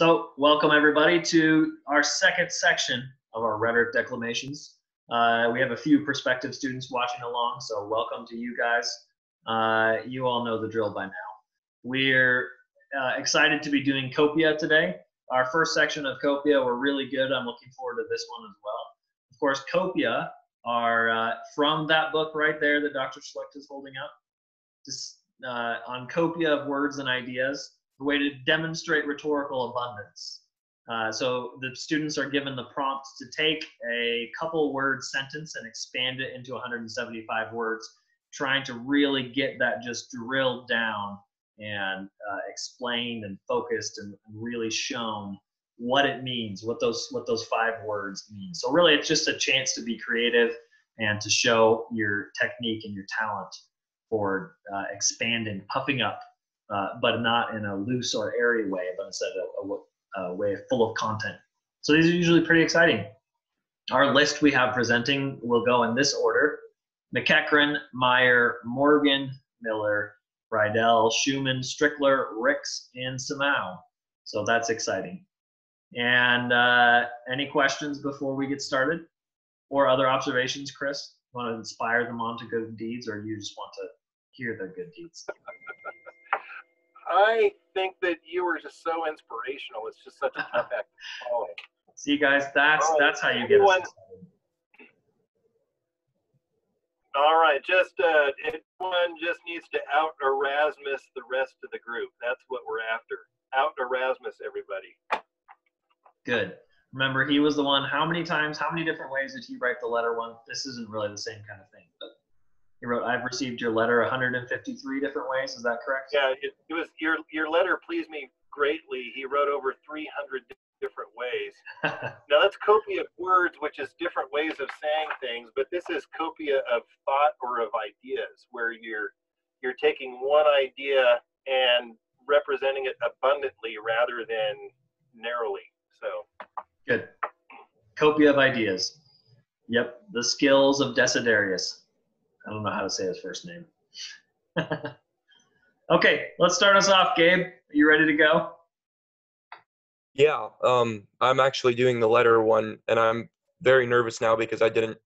So, welcome everybody to our second section of our rhetoric declamations. Uh, we have a few prospective students watching along, so welcome to you guys. Uh, you all know the drill by now. We're uh, excited to be doing Copia today. Our first section of Copia were really good. I'm looking forward to this one as well. Of course, Copia are uh, from that book right there that Dr. Schlect is holding up. Just, uh, on Copia of Words and Ideas a way to demonstrate rhetorical abundance. Uh, so the students are given the prompt to take a couple word sentence and expand it into 175 words, trying to really get that just drilled down and uh, explained and focused and, really shown what it means, what those what those five words mean. So really, it's just a chance to be creative and to show your technique and your talent for uh, expanding, puffing up uh, but not in a loose or airy way, but instead a, a, a way full of content. So these are usually pretty exciting. Our list we have presenting will go in this order. McEachran, Meyer, Morgan, Miller, Rydell, Schumann, Strickler, Ricks, and Samau. So that's exciting. And uh, any questions before we get started? Or other observations, Chris? Want to inspire them on to good deeds, or you just want to hear their good deeds? I think that you were just so inspirational. It's just such a tough act to follow. See, guys, that's right. that's how you get Everyone, All right, just uh, everyone just needs to out Erasmus the rest of the group. That's what we're after. Out Erasmus everybody. Good. Remember, he was the one. How many times? How many different ways did he write the letter? One. This isn't really the same kind of thing, but he wrote, "I've received your letter 153 different ways." Is that correct? Yeah, it, it was your your letter pleased me greatly. He wrote over 300 different ways. now that's copia of words, which is different ways of saying things, but this is copia of thought or of ideas, where you're you're taking one idea and representing it abundantly rather than narrowly. So good. Copia of ideas. Yep, the skills of Desiderius. I don't know how to say his first name. okay, let's start us off, Gabe. Are you ready to go? Yeah, um, I'm actually doing the letter one, and I'm very nervous now because I didn't.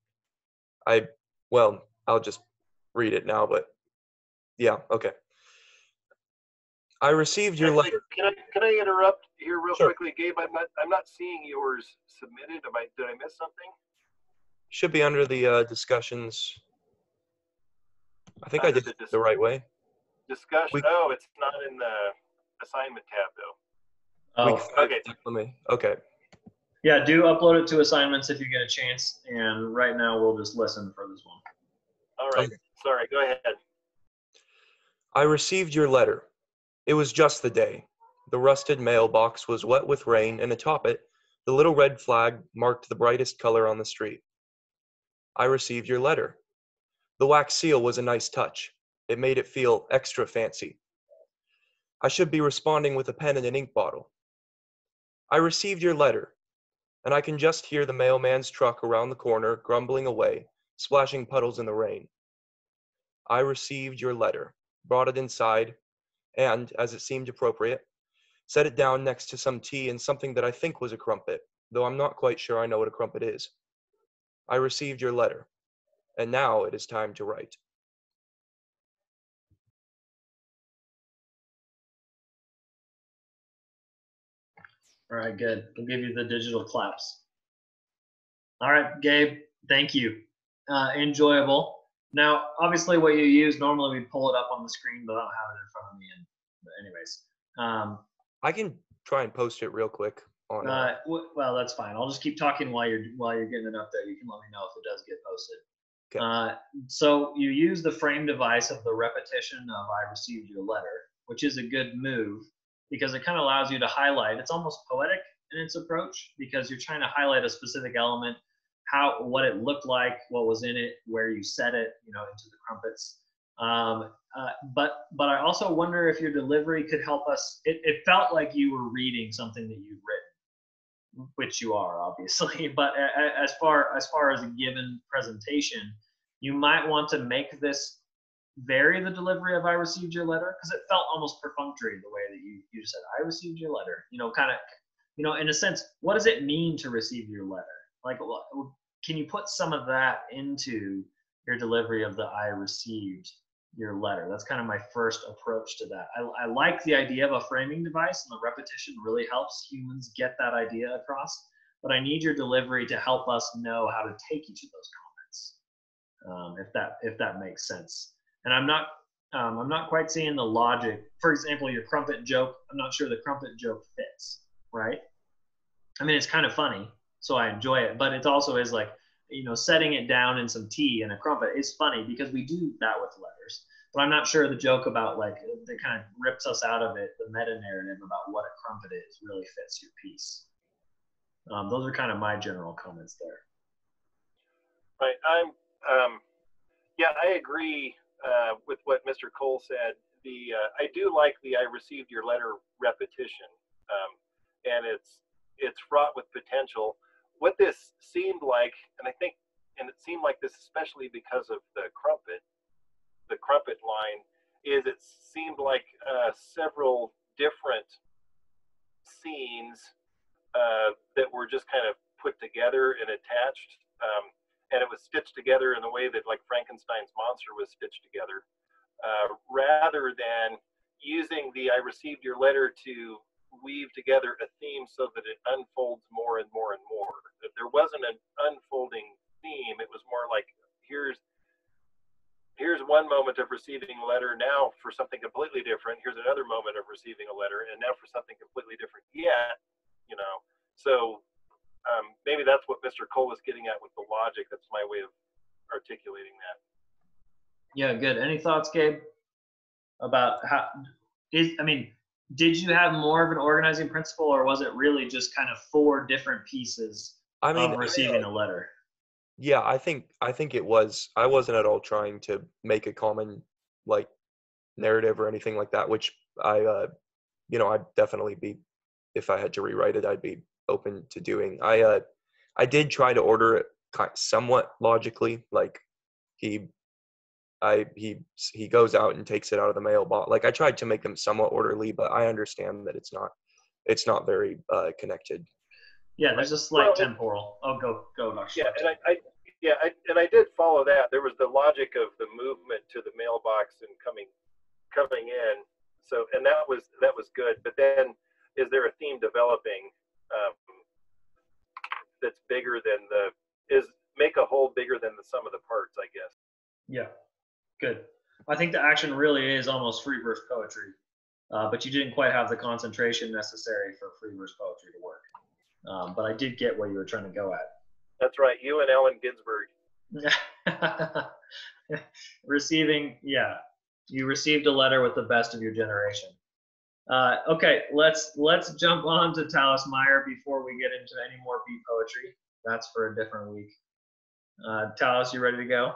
I well, I'll just read it now, but yeah, okay. I received your letter. Can I can I interrupt here real sure. quickly, Gabe? I'm not I'm not seeing yours submitted. Am I did I miss something? Should be under the uh, discussions. I think I did it the right way. Discussion. We, oh, it's not in the assignment tab though. Oh, okay. Let me. Okay. Yeah, do upload it to assignments if you get a chance. And right now we'll just listen for this one. All right. Okay. Sorry. Go ahead. I received your letter. It was just the day. The rusted mailbox was wet with rain, and atop it, the little red flag marked the brightest color on the street. I received your letter. The wax seal was a nice touch. It made it feel extra fancy. I should be responding with a pen and an ink bottle. I received your letter, and I can just hear the mailman's truck around the corner grumbling away, splashing puddles in the rain. I received your letter, brought it inside, and, as it seemed appropriate, set it down next to some tea and something that I think was a crumpet, though I'm not quite sure I know what a crumpet is. I received your letter. And now it is time to write. All right, good. We'll give you the digital claps. All right, Gabe, thank you. Uh, enjoyable. Now, obviously, what you use normally we pull it up on the screen, but I don't have it in front of me. And anyways, um, I can try and post it real quick on. Uh, well, that's fine. I'll just keep talking while you're while you're getting it up there. You can let me know if it does get posted. Uh, so you use the frame device of the repetition of I received your letter, which is a good move because it kind of allows you to highlight. It's almost poetic in its approach because you're trying to highlight a specific element, how what it looked like, what was in it, where you set it, you know, into the crumpets. Um, uh, but but I also wonder if your delivery could help us. It, it felt like you were reading something that you've written, which you are obviously. But as far as far as a given presentation, you might want to make this vary the delivery of I received your letter because it felt almost perfunctory the way that you, you said I received your letter. You know, kind of you know, in a sense, what does it mean to receive your letter? Like, can you put some of that into your delivery of the I received your letter? That's kind of my first approach to that. I, I like the idea of a framing device, and the repetition really helps humans get that idea across. But I need your delivery to help us know how to take each of those um, if that if that makes sense. And I'm not um, I'm not quite seeing the logic. For example, your crumpet joke. I'm not sure the crumpet joke fits, right? I mean, it's kind of funny, so I enjoy it. But it also is like, you know, setting it down in some tea and a crumpet is funny because we do that with letters. But I'm not sure the joke about like that kind of rips us out of it. The meta narrative about what a crumpet is really fits your piece. Um, those are kind of my general comments there. Right. I'm. Um, yeah, I agree uh, with what Mr. Kohl said. The uh, I do like the I received your letter repetition, um, and it's it's fraught with potential. What this seemed like, and I think, and it seemed like this especially because of the crumpet, the crumpet line, is it seemed like uh, several different scenes uh, that were just kind of put together and attached. Um, and it was stitched together in the way that like Frankenstein's monster was stitched together, uh, rather than using the I received your letter to weave together a theme so that it unfolds more and more and more. If there wasn't an unfolding theme, it was more like here's here's one moment of receiving a letter now for something completely different. Here's another moment of receiving a letter, and now for something completely different yet. You know, so um, maybe that's what Mr. Kohl was getting at with the logic. That's my way of articulating that. Yeah, good. Any thoughts, Gabe, about how is? I mean, did you have more of an organizing principle, or was it really just kind of four different pieces I mean, of receiving a letter? Yeah, I think I think it was. I wasn't at all trying to make a common like narrative or anything like that. Which I, uh, you know, I'd definitely be if I had to rewrite it, I'd be open to doing. I uh, I did try to order it somewhat logically. Like he, I he he goes out and takes it out of the mailbox. Like I tried to make them somewhat orderly, but I understand that it's not it's not very uh, connected. Yeah, there's a slight well, temporal. Oh, go go, Dr. Yeah, and I, I yeah, I, and I did follow that. There was the logic of the movement to the mailbox and coming coming in. So, and that was that was good. But then, is there a theme developing? Um, that's bigger than the is make a whole bigger than the sum of the parts, I guess. Yeah, good. I think the action really is almost free verse poetry, uh, but you didn't quite have the concentration necessary for free verse poetry to work. Um, but I did get where you were trying to go at. That's right, you and Allen Ginsberg. Receiving, yeah, you received a letter with the best of your generation. Uh, okay, let's let's jump on to Tallis Meyer before we get into any more beat poetry. That's for a different week. Uh, Tallis, you ready to go?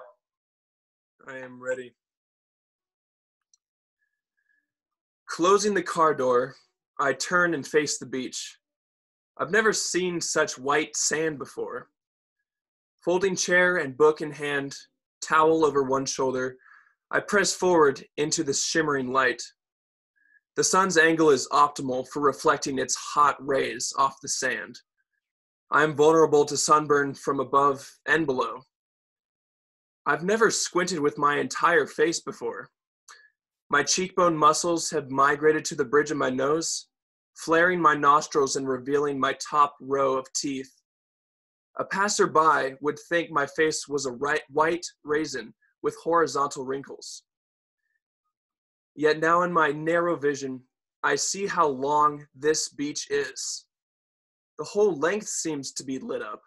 I am ready. Closing the car door, I turn and face the beach. I've never seen such white sand before. Folding chair and book in hand, towel over one shoulder, I press forward into the shimmering light. The sun's angle is optimal for reflecting its hot rays off the sand. I am vulnerable to sunburn from above and below. I've never squinted with my entire face before. My cheekbone muscles have migrated to the bridge of my nose, flaring my nostrils and revealing my top row of teeth. A passerby would think my face was a right, white raisin with horizontal wrinkles. Yet now, in my narrow vision, I see how long this beach is. The whole length seems to be lit up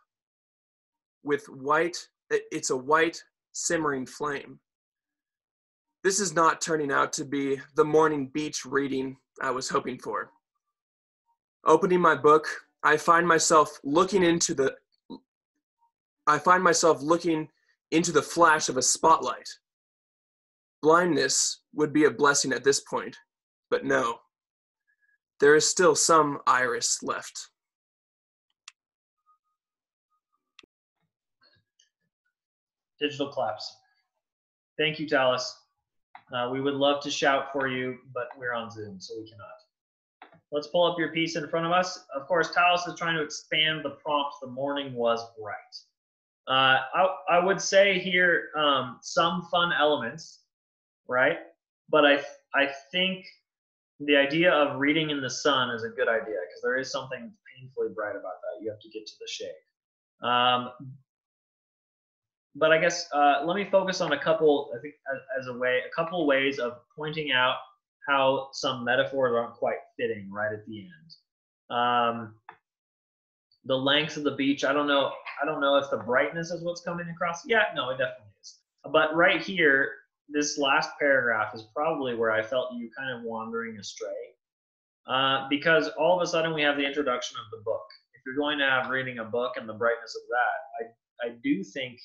with white, it's a white, simmering flame. This is not turning out to be the morning beach reading I was hoping for. Opening my book, I find myself looking into the I find myself looking into the flash of a spotlight. Blindness would be a blessing at this point, but no. There is still some iris left. Digital claps. Thank you, Tallis. Uh, we would love to shout for you, but we're on Zoom, so we cannot. let's pull up your piece in front of us. Of course, Tallis is trying to expand the prompt. The morning was bright. Uh, I, I would say here um, some fun elements, right? But I I think the idea of reading in the sun is a good idea because there is something painfully bright about that. You have to get to the shade. Um, but I guess uh, let me focus on a couple. I think as, a way, a couple ways of pointing out how some metaphors aren't quite fitting right at the end. Um, the length of the beach. I don't know. I don't know if the brightness is what's coming across. Yeah, no, it definitely is. But right here, this last paragraph is probably where I felt you kind of wandering astray. Uh, because all of a sudden we have the introduction of the book. If you're going to have reading a book and the brightness of that, I, I do think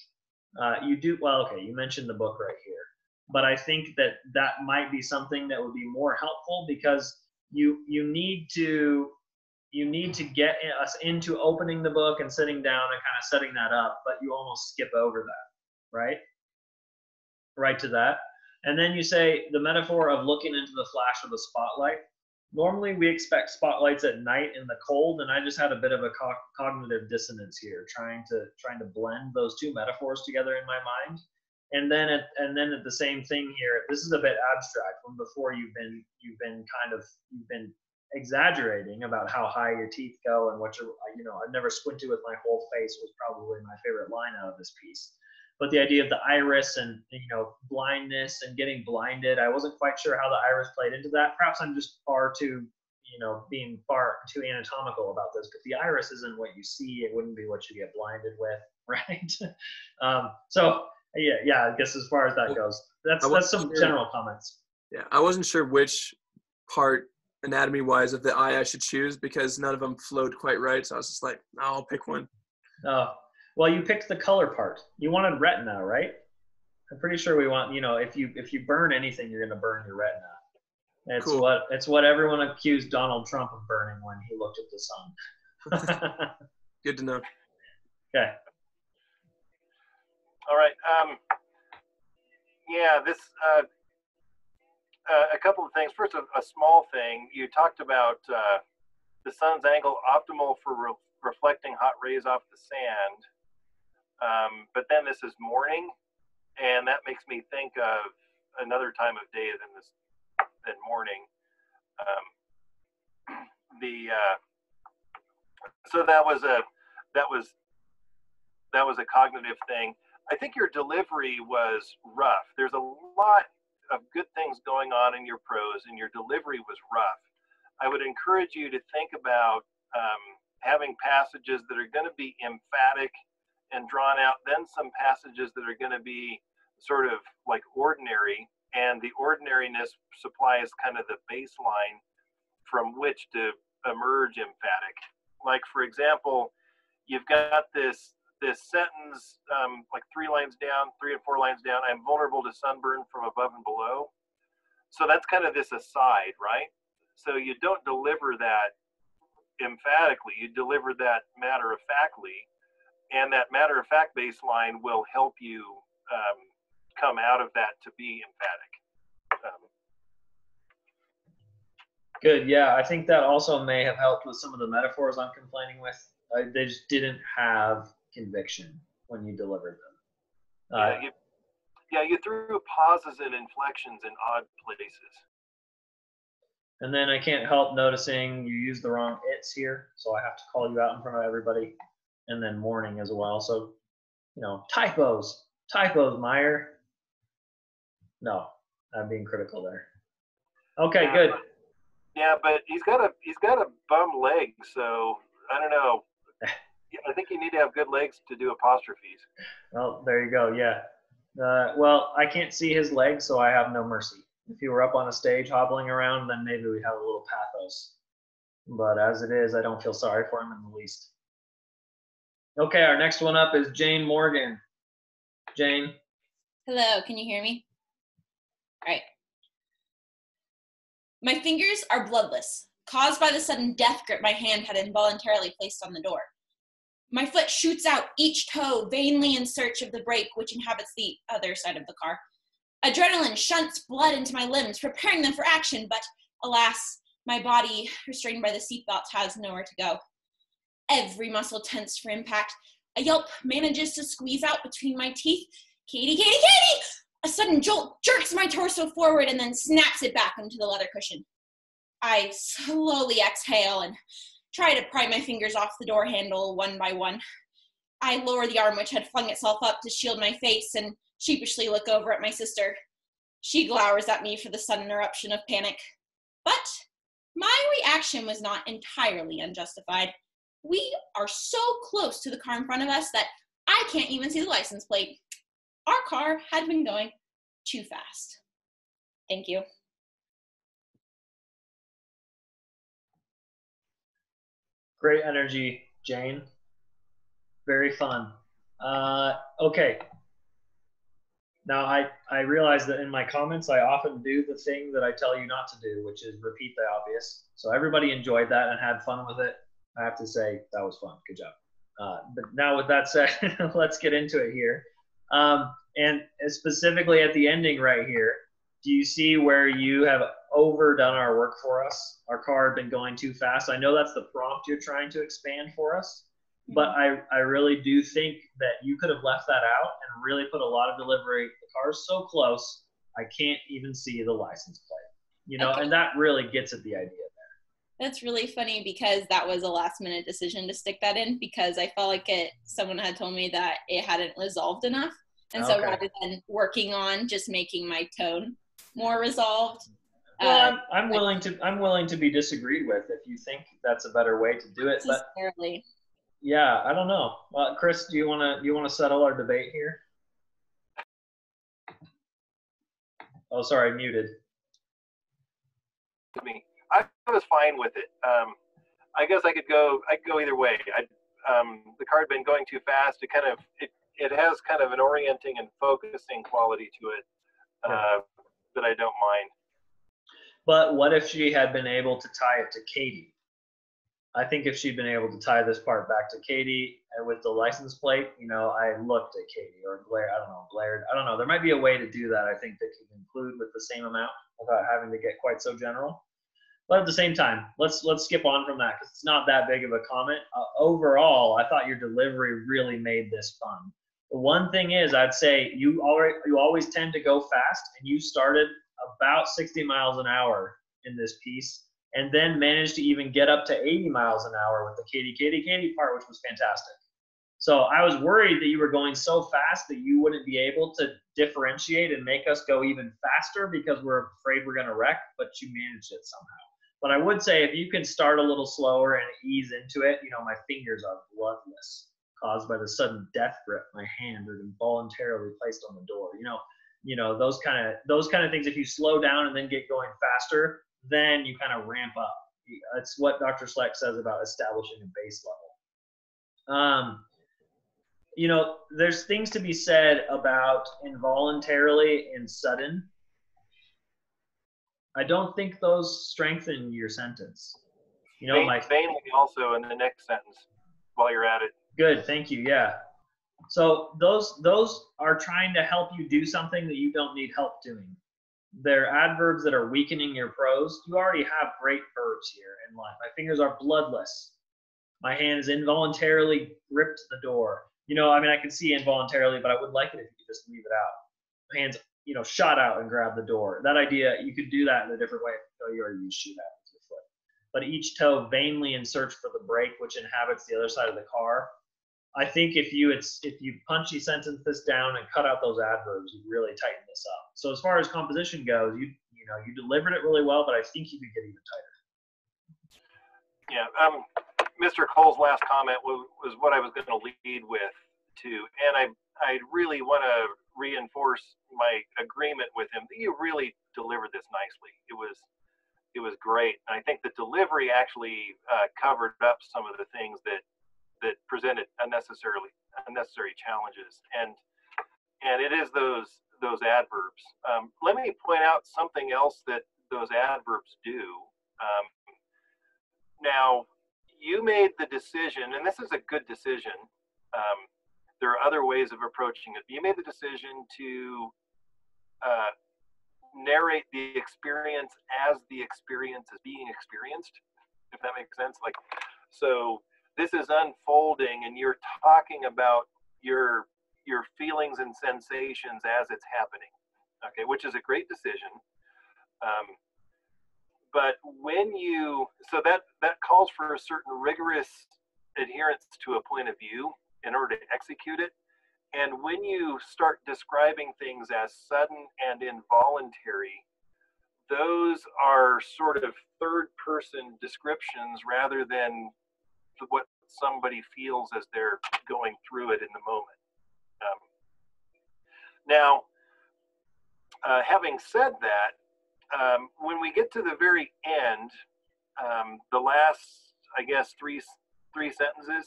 uh, you do, well, okay, you mentioned the book right here. But I think that that might be something that would be more helpful because you you need to you need to get us into opening the book and sitting down and kind of setting that up, but you almost skip over that, right? Right to that. And then you say the metaphor of looking into the flash of the spotlight. Normally we expect spotlights at night in the cold, and I just had a bit of a co- cognitive dissonance here, trying to trying to blend those two metaphors together in my mind. And then at, and then at the same thing here, this is a bit abstract from before you've been you've been kind of you've been exaggerating about how high your teeth go and what you're, you know, I've never squinted with my whole face was probably my favorite line out of this piece. But the idea of the iris and, you know, blindness and getting blinded, I wasn't quite sure how the iris played into that. Perhaps I'm just far too, you know, being far too anatomical about this, but the iris isn't what you see. It wouldn't be what you get blinded with, right? um, so yeah, yeah, I guess as far as that goes, that's, that's some sure. general comments. Yeah, I wasn't sure which part anatomy wise of the eye I should choose because none of them flowed quite right. So I was just like, I'll pick one. Oh, well, you picked the color part. You wanted retina, right? I'm pretty sure we want, you know, if you if you burn anything, you're gonna burn your retina. It's cool. what it's what everyone accused Donald Trump of burning when he looked at the sun. Good to know. Okay. All right. Um, yeah, this uh, uh, a couple of things. First, a, a small thing. You talked about uh, the sun's angle optimal for re reflecting hot rays off the sand. Um, but then this is morning, and that makes me think of another time of day than this than morning. Um, the uh, so that was a that was that was a cognitive thing. I think your delivery was rough. There's a lot of good things going on in your prose, and your delivery was rough. I would encourage you to think about um, having passages that are going to be emphatic and drawn out, then some passages that are going to be sort of like ordinary, and the ordinariness supplies kind of the baseline from which to emerge emphatic. Like, for example, you've got this this sentence, um, like three lines down, three and four lines down, I'm vulnerable to sunburn from above and below. So that's kind of this aside, right? So you don't deliver that emphatically, you deliver that matter of factly, and that matter of fact baseline will help you um, come out of that to be emphatic. Um, Good. Yeah, I think that also may have helped with some of the metaphors I'm complaining with. I, they just didn't have conviction when you delivered them. Uh, yeah, you, yeah, you threw pauses and inflections in odd places. And then I can't help noticing you used the wrong it's here, so I have to call you out in front of everybody. And then morning as well. So, you know, typos, typos, Meyer. No, I'm being critical there. Okay, yeah, good. But, yeah, but he's got a he's got a bum leg, so I don't know. I think you need to have good legs to do apostrophes. Well, there you go. Yeah. Uh, well, I can't see his legs, so I have no mercy. If he were up on a stage hobbling around, then maybe we'd have a little pathos. But as it is, I don't feel sorry for him in the least. Okay, our next one up is Jane Morgan. Jane. Hello, can you hear me? All right. My fingers are bloodless, caused by the sudden death grip my hand had involuntarily placed on the door. My foot shoots out, each toe vainly in search of the brake which inhabits the other side of the car. Adrenaline shunts blood into my limbs, preparing them for action, but alas, My body, restrained by the seatbelt, has nowhere to go. Every muscle tense for impact. A yelp manages to squeeze out between my teeth. Katie, Katie, Katie! A sudden jolt jerks my torso forward and then snaps it back into the leather cushion. I slowly exhale and try to pry my fingers off the door handle one by one. I lower the arm which had flung itself up to shield my face and sheepishly look over at my sister. She glowers at me for the sudden eruption of panic. But my reaction was not entirely unjustified. We are so close to the car in front of us that I can't even see the license plate. Our car had been going too fast. Thank you. Great energy, Jane. Very fun. Uh, okay. Now I, I realize that in my comments I often do the thing that I tell you not to do, which is repeat the obvious. So everybody enjoyed that and had fun with it. I have to say that was fun. Good job. Uh, but now with that said, let's get into it here. Um, and specifically at the ending right here, do you see where you have overdone our work for us? Our car had been going too fast. I know that's the prompt you're trying to expand for us, but I, I really do think that you could have left that out and really put a lot of delivery. The car's so close, I can't even see the license plate. You know, Okay. and that really gets at the idea. That's really funny because that was a last minute decision to stick that in because I felt like it someone had told me that it hadn't resolved enough. And so rather than working on just making my tone more resolved, Well, uh, I'm, I'm willing to I'm willing to be disagreed with if you think that's a better way to do it. But yeah, I don't know. Well, Chris, do you want to do you want to settle our debate here? Oh, sorry, muted. me. I was fine with it. Um, I guess I could go. I could go either way. I, um, the car had been going too fast. It kind of it, it has kind of an orienting and focusing quality to it uh, that I don't mind. But what if she had been able to tie it to Katie? I think if she'd been able to tie this part back to Katie and with the license plate, you know, I looked at Katie or Blair, I don't know, Blair, I don't know. There might be a way to do that. I think that could include with the same amount without having to get quite so general. But at the same time, let's let's skip on from that because it's not that big of a comment. Uh, overall, I thought your delivery really made this fun. The one thing is, I'd say you already you always tend to go fast, and you started about 60 miles an hour in this piece, and then managed to even get up to 80 miles an hour with the Katie Katie Katie part, which was fantastic. So I was worried that you were going so fast that you wouldn't be able to differentiate and make us go even faster because we're afraid we're going to wreck, but you managed it somehow. But I would say if you can start a little slower and ease into it, you know, my fingers are bloodless, caused by the sudden death grip my hand had involuntarily placed on the door. You know, you know those kind of those kind of things. If you slow down and then get going faster, then you kind of ramp up. That's what Dr. Schlect says about establishing a base level. Um, you know, there's things to be said about involuntarily and sudden. I don't think those strengthen your sentence. You know, my vainly also in the next sentence while you're at it. Good, thank you. Yeah. So those those are trying to help you do something that you don't need help doing. They're adverbs that are weakening your prose. You already have great verbs here in life. My fingers are bloodless. My hands involuntarily gripped the door. You know, I mean, I can see involuntarily, but I would like it if you could just leave it out. My Hands, you know, shot out and grab the door. That idea, you could do that in a different way. Oh, you already shoot out with your foot. But each toe vainly in search for the brake, which inhabits the other side of the car. I think if you it's if you punchy sentence this down and cut out those adverbs, you really tighten this up. So as far as composition goes, you you know you delivered it really well, but I think you could get even tighter. Yeah. Um, Mr. Kohl's last comment was, was what I was going to lead with too, and I I really want to reinforce my agreement with him that you really delivered this nicely. It was it was great, and I think the delivery actually uh, covered up some of the things that that presented unnecessarily unnecessary challenges, and and it is those those adverbs. Um, let me point out something else that those adverbs do. Um, now, you made the decision, and this is a good decision. Um, there are other ways of approaching it. You made the decision to uh, narrate the experience as the experience is being experienced, if that makes sense. Like, so this is unfolding, and you're talking about your your feelings and sensations as it's happening. Okay, which is a great decision. Um, but when you so that that calls for a certain rigorous adherence to a point of view in order to execute it and when you start describing things as sudden and involuntary, those are sort of third person descriptions rather than what somebody feels as they're going through it in the moment. Um, now, uh, having said that, um, when we get to the very end, um, the last, I guess, three three sentences,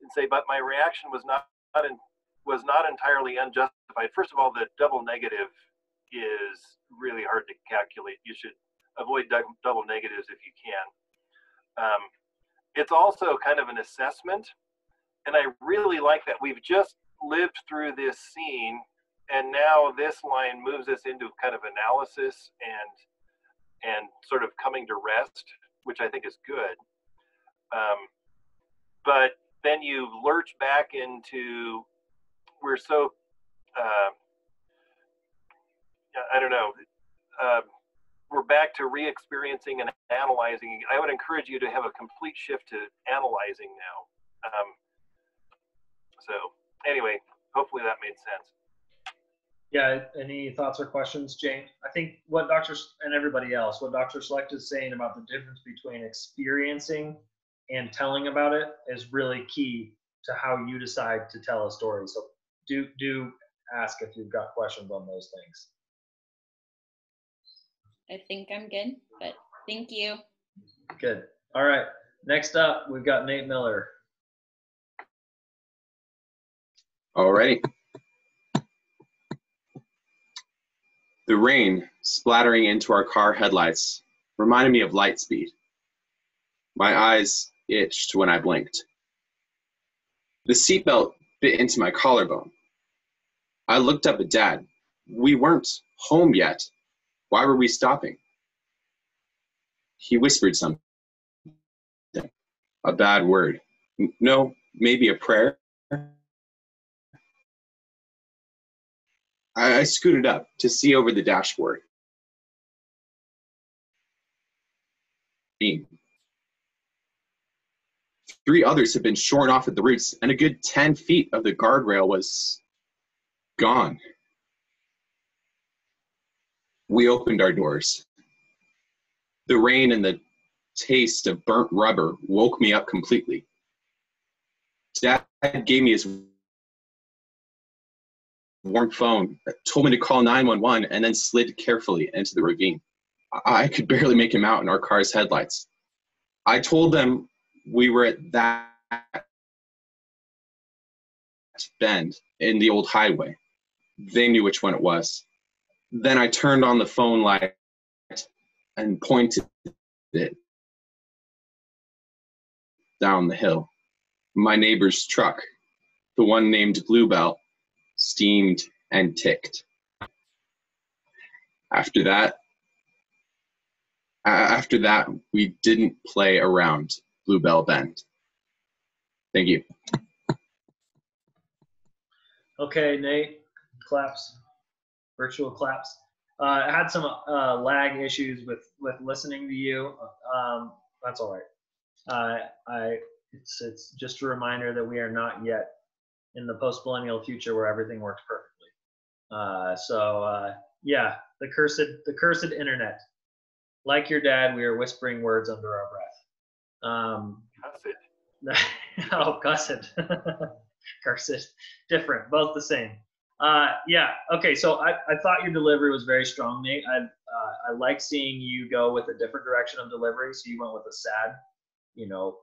and say, "But my reaction was not, not in, was not entirely unjustified. First of all, the double negative is really hard to calculate. You should avoid double negatives if you can. Um, it's also kind of an assessment, and I really like that. We've just lived through this scene, and now this line moves us into kind of analysis and and sort of coming to rest, which I think is good. Um, but then you lurch back into we're so uh, I don't know. Uh, we're back to re-experiencing and analyzing. I would encourage you to have a complete shift to analyzing now. Um, so anyway, hopefully that made sense. Yeah. Any thoughts or questions, Jane? I think what Dr. and everybody else, what Dr. Schlect is saying about the difference between experiencing and telling about it is really key to how you decide to tell a story. So do do ask if you've got questions on those things. I think I'm good, but thank you. Good. All right. Next up, we've got Nate Miller. All right. The rain splattering into our car headlights reminded me of Lightspeed. My eyes itched when I blinked. The seatbelt bit into my collarbone. I looked up at Dad. We weren't home yet. Why were we stopping? He whispered something. A bad word. No, maybe a prayer. I, I scooted up to see over the dashboard. Three others had been shorn off at the roots, and a good 10 feet of the guardrail was gone. We opened our doors. The rain and the taste of burnt rubber woke me up completely. Dad gave me his warm phone, told me to call 911, and then slid carefully into the ravine. I could barely make him out in our car's headlights. I told them we were at that bend in the old highway. They knew which one it was. Then I turned on the phone light and pointed it down the hill. My neighbor's truck, the one named Bluebell, steamed and ticked. After that, after that, we didn't play around Bluebell Bend. Thank you. Okay, Nate claps, virtual claps. Uh, I had some uh, lag issues with with listening to you. Um, that's all right. Uh, I it's it's just a reminder that we are not yet in the post millennial future where everything works perfectly. Uh, so uh, yeah, the cursed the cursed internet. Like your dad, we are whispering words under our breath. Um, cuss it. oh, cuss it. curse. Different, both the same. Uh, yeah. Okay. So I, I thought your delivery was very strong, Nate. I uh, I like seeing you go with a different direction of delivery. So you went with a sad, you know,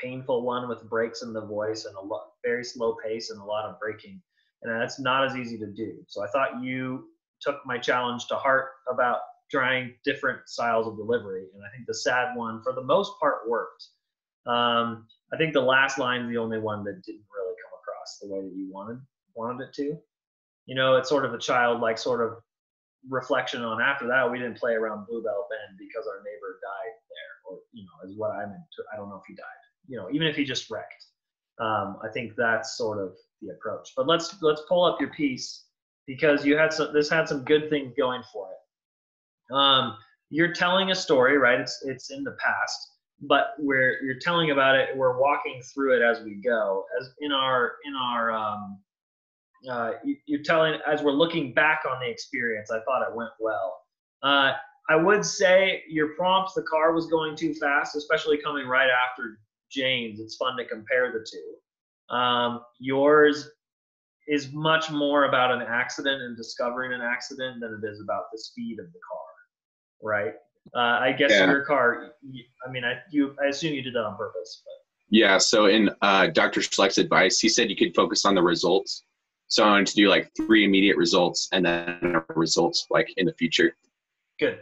painful one with breaks in the voice and a lot, very slow pace and a lot of breaking, and that's not as easy to do. So I thought you took my challenge to heart about trying different styles of delivery, and I think the sad one, for the most part, worked. Um, I think the last line is the only one that didn't really come across the way that you wanted wanted it to you know, it's sort of a childlike sort of reflection on after that, we didn't play around Bluebell Bend because our neighbor died there, or you know, is what I'm into. I don't know if he died. You know, even if he just wrecked. Um, I think that's sort of the approach. But let's let's pull up your piece because you had some. This had some good things going for it. Um, you're telling a story, right? It's it's in the past, but we're you're telling about it. We're walking through it as we go. As in our in our um, uh, you, are telling as we're looking back on the experience. I thought it went well. Uh, I would say your prompts. The car was going too fast, especially coming right after James. It's fun to compare the two. Um, yours is much more about an accident and discovering an accident than it is about the speed of the car, right? Uh, I guess yeah. your car. I mean, I you I assume you did that on purpose, but. Yeah. So in uh, Dr. Schlect's advice, he said you could focus on the results so I wanted to do like three immediate results and then results like in the future. Good.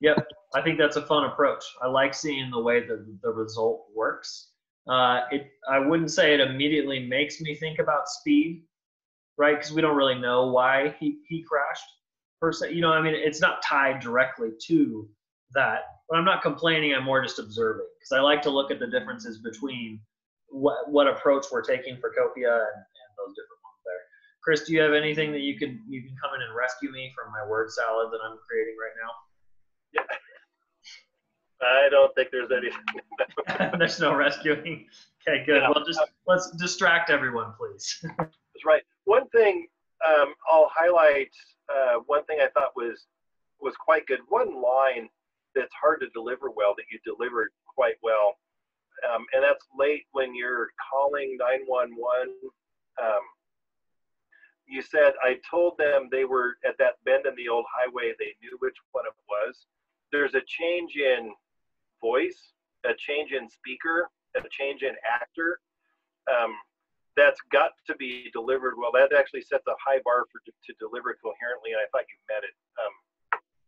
Yep. I think that's a fun approach. I like seeing the way that the result works. Uh, it, I wouldn't say it immediately makes me think about speed, right? Because we don't really know why he, he crashed per se. You know, I mean, it's not tied directly to that. But I'm not complaining. I'm more just observing because I like to look at the differences between what, what approach we're taking for Copia and, and those different ones there. Chris, do you have anything that you can you can come in and rescue me from my word salad that I'm creating right now? Yeah. I don't think there's anything. there's no rescuing. Okay, good. Yeah. Well, just let's distract everyone, please. That's right. One thing um, I'll highlight. Uh, one thing I thought was was quite good. One line that's hard to deliver well that you delivered quite well, um, and that's late when you're calling 911. Um, you said I told them they were at that bend in the old highway. They knew which one it was. There's a change in voice, a change in speaker, a change in actor. Um, that's got to be delivered well. That actually sets a high bar for to, deliver coherently, and I thought you met it. Um,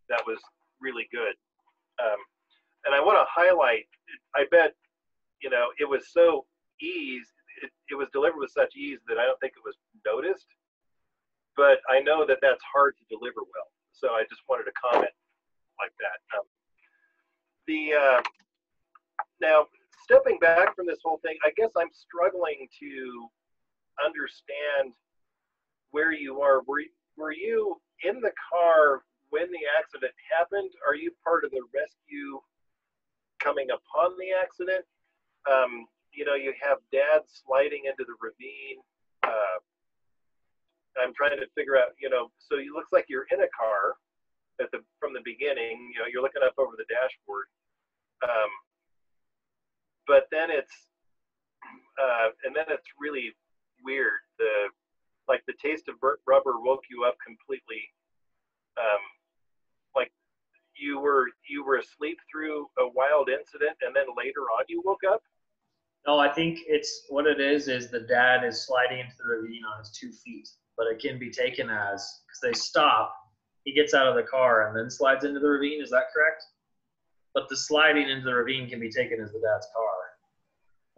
that was really good. Um, and I want to highlight. I bet you know it was so ease. It, it was delivered with such ease that I don't think it was noticed but I know that that's hard to deliver well. So I just wanted to comment like that. Um, the uh, now stepping back from this whole thing, I guess I'm struggling to understand where you are. Were were you in the car when the accident happened? Are you part of the rescue coming upon the accident? Um, you know, you have dad sliding into the ravine. Uh, I'm trying to figure out, you know, so it looks like you're in a car at the from the beginning. You know, you're looking up over the dashboard, um, but then it's uh, and then it's really weird. The like the taste of burnt rubber woke you up completely. Um, like you were you were asleep through a wild incident, and then later on you woke up. No, I think it's what it is. Is the dad is sliding into the ravine on his two feet but it can be taken as because they stop, he gets out of the car and then slides into the ravine. Is that correct? But the sliding into the ravine can be taken as the dad's car.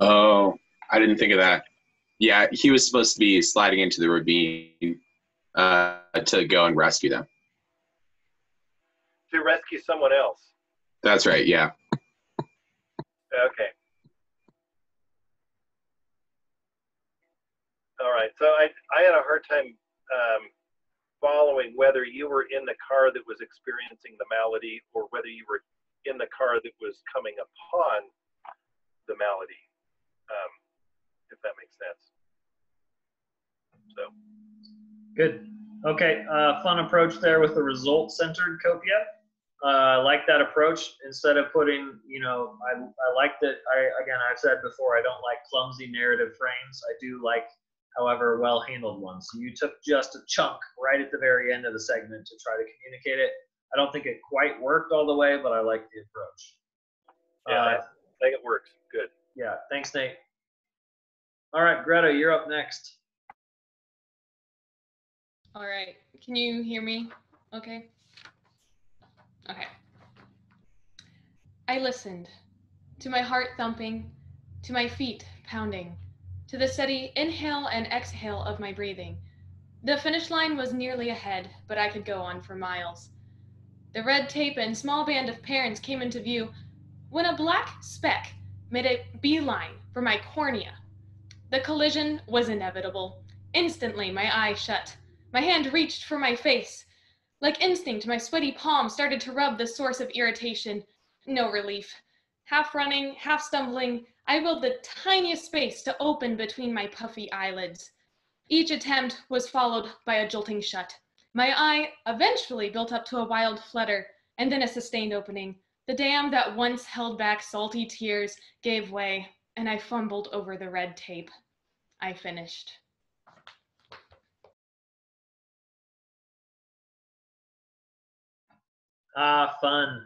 Oh, I didn't think of that. Yeah, he was supposed to be sliding into the ravine uh, to go and rescue them. To rescue someone else. That's right. Yeah. Okay. All right. So I, I had a hard time um, following whether you were in the car that was experiencing the malady or whether you were in the car that was coming upon the malady, um, that makes sense. So. Good. Okay. Uh, fun approach there with the result centered copia. Uh, I like that approach instead of putting, you know, I, I like that. I, again, I've said before, I don't like clumsy narrative frames. I do like however well handled ones. So you took just a chunk right at the very end of the segment to try to communicate it. I don't think it quite worked all the way, but I like the approach. Yeah, uh, I think it works. Good. Yeah, thanks, Nate. All right, Greta, you're up next. All right, can you hear me? Okay. Okay. I listened to my heart thumping, to my feet pounding to the steady inhale and exhale of my breathing, The finish line was nearly ahead, but I could go on for miles. The red tape and small band of parents came into view when a black speck made a beeline for my cornea. The collision was inevitable. Instantly, my eye shut. My hand reached for my face. Like instinct, my sweaty palm started to rub the source of irritation. No relief. Half running, half stumbling, I willed the tiniest space to open between my puffy eyelids. Each attempt was followed by a jolting shut. My eye eventually built up to a wild flutter, and then a sustained opening. The dam that once held back salty tears gave way, and I fumbled over the red tape. I finished. Ah, fun.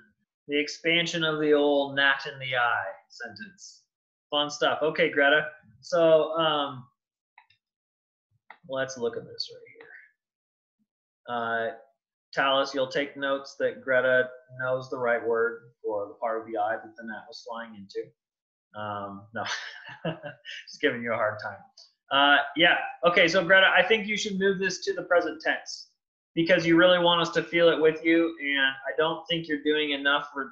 The expansion of the old gnat in the eye sentence. Fun stuff. Okay, Greta. So um, let's look at this right here. Uh, Tallis, you'll take notes that Greta knows the right word for the part of the eye that the gnat was flying into. Um, no, just giving you a hard time. Uh, yeah, okay, so Greta, I think you should move this to the present tense because you really want us to feel it with you, and I don't think you're doing enough re-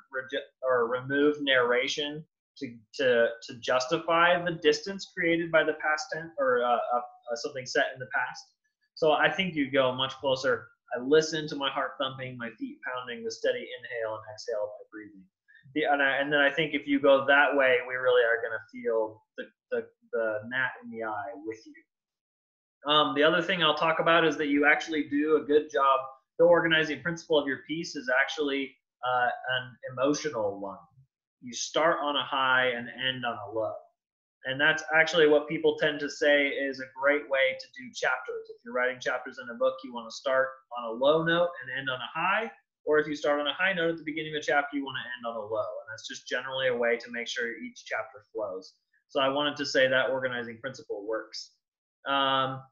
or remove narration to, to, to justify the distance created by the past tense or uh, uh, something set in the past. So I think you go much closer. I listen to my heart thumping, my feet pounding, the steady inhale and exhale by breathing. The, and, I, and then I think if you go that way, we really are going to feel the, the, the gnat in the eye with you. Um, the other thing I'll talk about is that you actually do a good job. The organizing principle of your piece is actually uh, an emotional one. You start on a high and end on a low. And that's actually what people tend to say is a great way to do chapters. If you're writing chapters in a book, you want to start on a low note and end on a high. Or if you start on a high note at the beginning of a chapter, you want to end on a low. And that's just generally a way to make sure each chapter flows. So I wanted to say that organizing principle works. Um,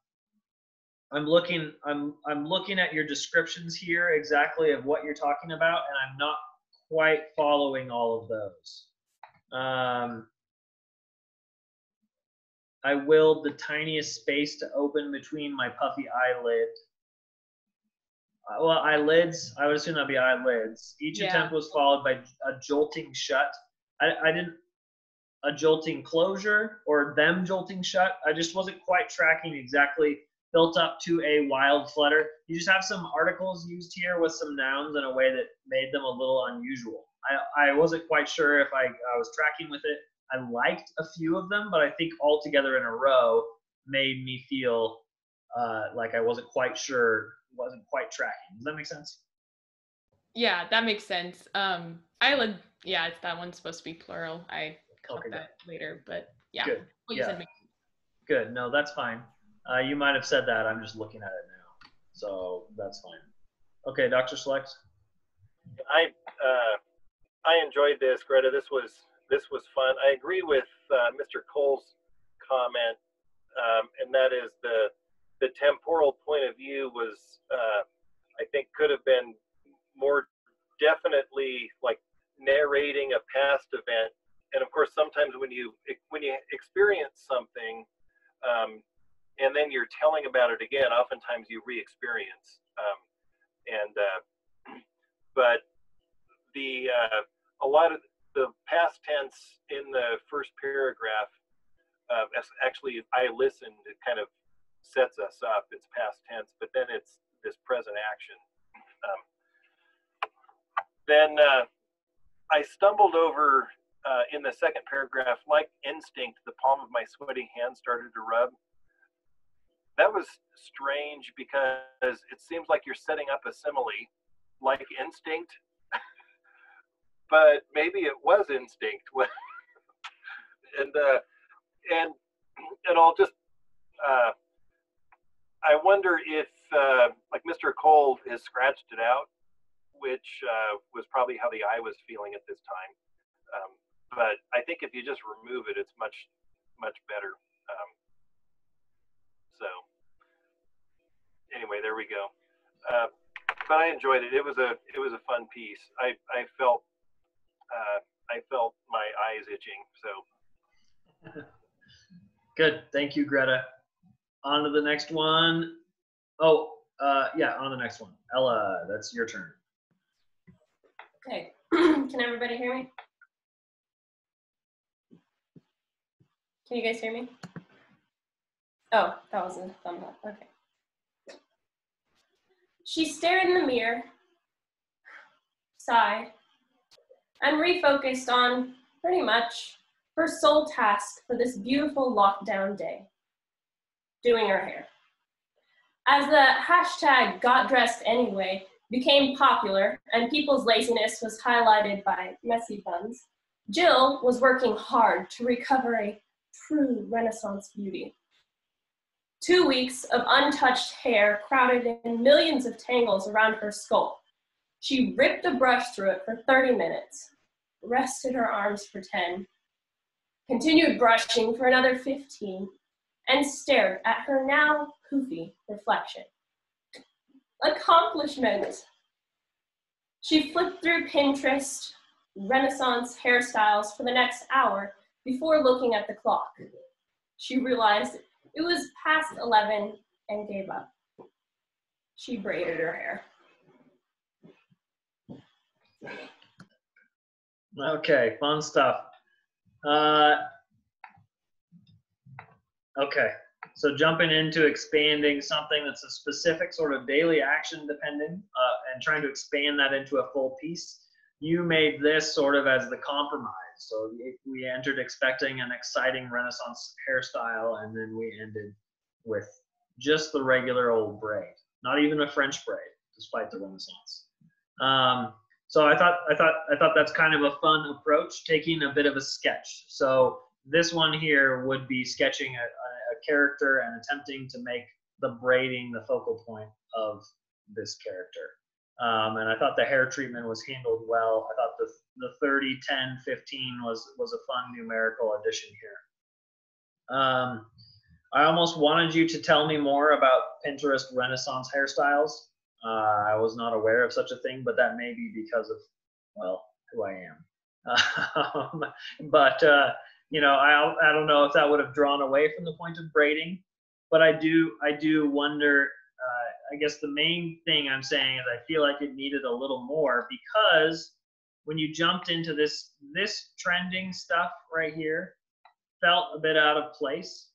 I'm looking I'm I'm looking at your descriptions here exactly of what you're talking about, and I'm not quite following all of those. Um, I willed the tiniest space to open between my puffy eyelid. Well, eyelids. I would assume that'd be eyelids. Each Yeah. attempt was followed by a jolting shut. I, I didn't a jolting closure or them jolting shut. I just wasn't quite tracking exactly built up to a wild flutter. You just have some articles used here with some nouns in a way that made them a little unusual. I, I wasn't quite sure if I, I was tracking with it. I liked a few of them, but I think all together in a row made me feel uh, like I wasn't quite sure, wasn't quite tracking. Does that make sense? Yeah, that makes sense. Um, I eyelid, yeah, it's that one's supposed to be plural. I caught Okay, good. that later, but yeah, Good. what you Yeah. said makes Good. No, that's fine. Uh, you might have said that. I'm just looking at it now. So that's fine. Okay, Dr. Schlect. I uh, I enjoyed this, Greta. This was this was fun. I agree with uh, Mr. Kohl's comment, um, and that is the the temporal point of view was uh, I think could have been more definitely like narrating a past event. And of course, sometimes when you when you experience something, um, and then you're telling about it again, oftentimes you re-experience. Um, and uh, but the uh, a lot of the past tense in the first paragraph uh, actually I listened it kind of sets us up it's past tense but then it's this present action. Um, then uh, I stumbled over uh, in the second paragraph like instinct the palm of my sweaty hand started to rub. That was strange because it seems like you're setting up a simile like instinct. But maybe it was instinct. And uh and and i'll just uh i wonder if uh like mr Kohl has scratched it out which uh was probably how the eye was feeling at this time um but i think if you just remove it it's much much better um so anyway there we go uh but I enjoyed it. It was a it was a fun piece. I I felt uh, I felt my eyes itching. So Good. Thank you, Greta. On to the next one. Oh, uh, yeah, on the next one. Ella, that's your turn. Okay. Can everybody hear me? Can you guys hear me? Oh, that was a thumb up. Okay. She stared in the mirror, sighed, and refocused on pretty much her sole task for this beautiful lockdown day doing her hair. As the hashtag got dressed anyway became popular and people's laziness was highlighted by messy buns, Jill was working hard to recover a true Renaissance beauty. Two weeks of untouched hair crowded in millions of tangles around her skull. She ripped a brush through it for 30 minutes, rested her arms for 10, continued brushing for another 15, and stared at her now poofy reflection. Accomplishment! She flipped through Pinterest, Renaissance hairstyles for the next hour before looking at the clock. She realized it was past 11 and gave up. She braided her hair. Okay, fun stuff. Uh, okay, so jumping into expanding something that's a specific sort of daily action dependent uh, and trying to expand that into a full piece. You made this sort of as the compromise. So we entered expecting an exciting Renaissance hairstyle, and then we ended with just the regular old braid, not even a French braid, despite the Renaissance. Um, so I thought I thought I thought that's kind of a fun approach, taking a bit of a sketch. So this one here would be sketching a, a character and attempting to make the braiding the focal point of this character. Um, and I thought the hair treatment was handled well. I thought the the 30, 10, 15 was was a fun numerical addition here. Um, I almost wanted you to tell me more about Pinterest Renaissance hairstyles. Uh, I was not aware of such a thing, but that may be because of, well, who I am. um, but uh, you know, I I don't know if that would have drawn away from the point of braiding, but I do I do wonder. Uh, I guess the main thing I'm saying is I feel like it needed a little more because when you jumped into this this trending stuff right here felt a bit out of place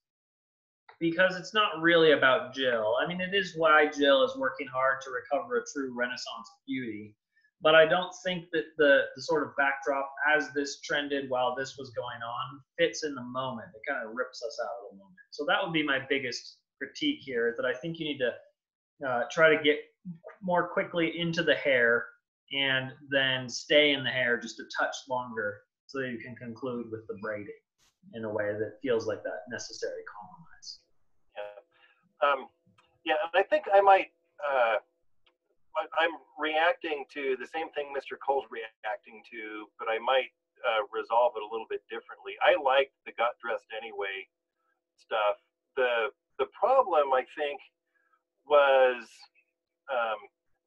because it's not really about Jill. I mean, it is why Jill is working hard to recover a true Renaissance beauty, but I don't think that the, the sort of backdrop as this trended while this was going on fits in the moment. It kind of rips us out of the moment. So that would be my biggest critique here that I think you need to uh, try to get more quickly into the hair and then stay in the hair just a touch longer so that you can conclude with the braiding in a way that feels like that necessary compromise. Yeah, um, yeah, and I think I might. Uh, I'm reacting to the same thing Mr. Kohl's reacting to, but I might uh, resolve it a little bit differently. I like the got dressed anyway stuff. The the problem I think was um,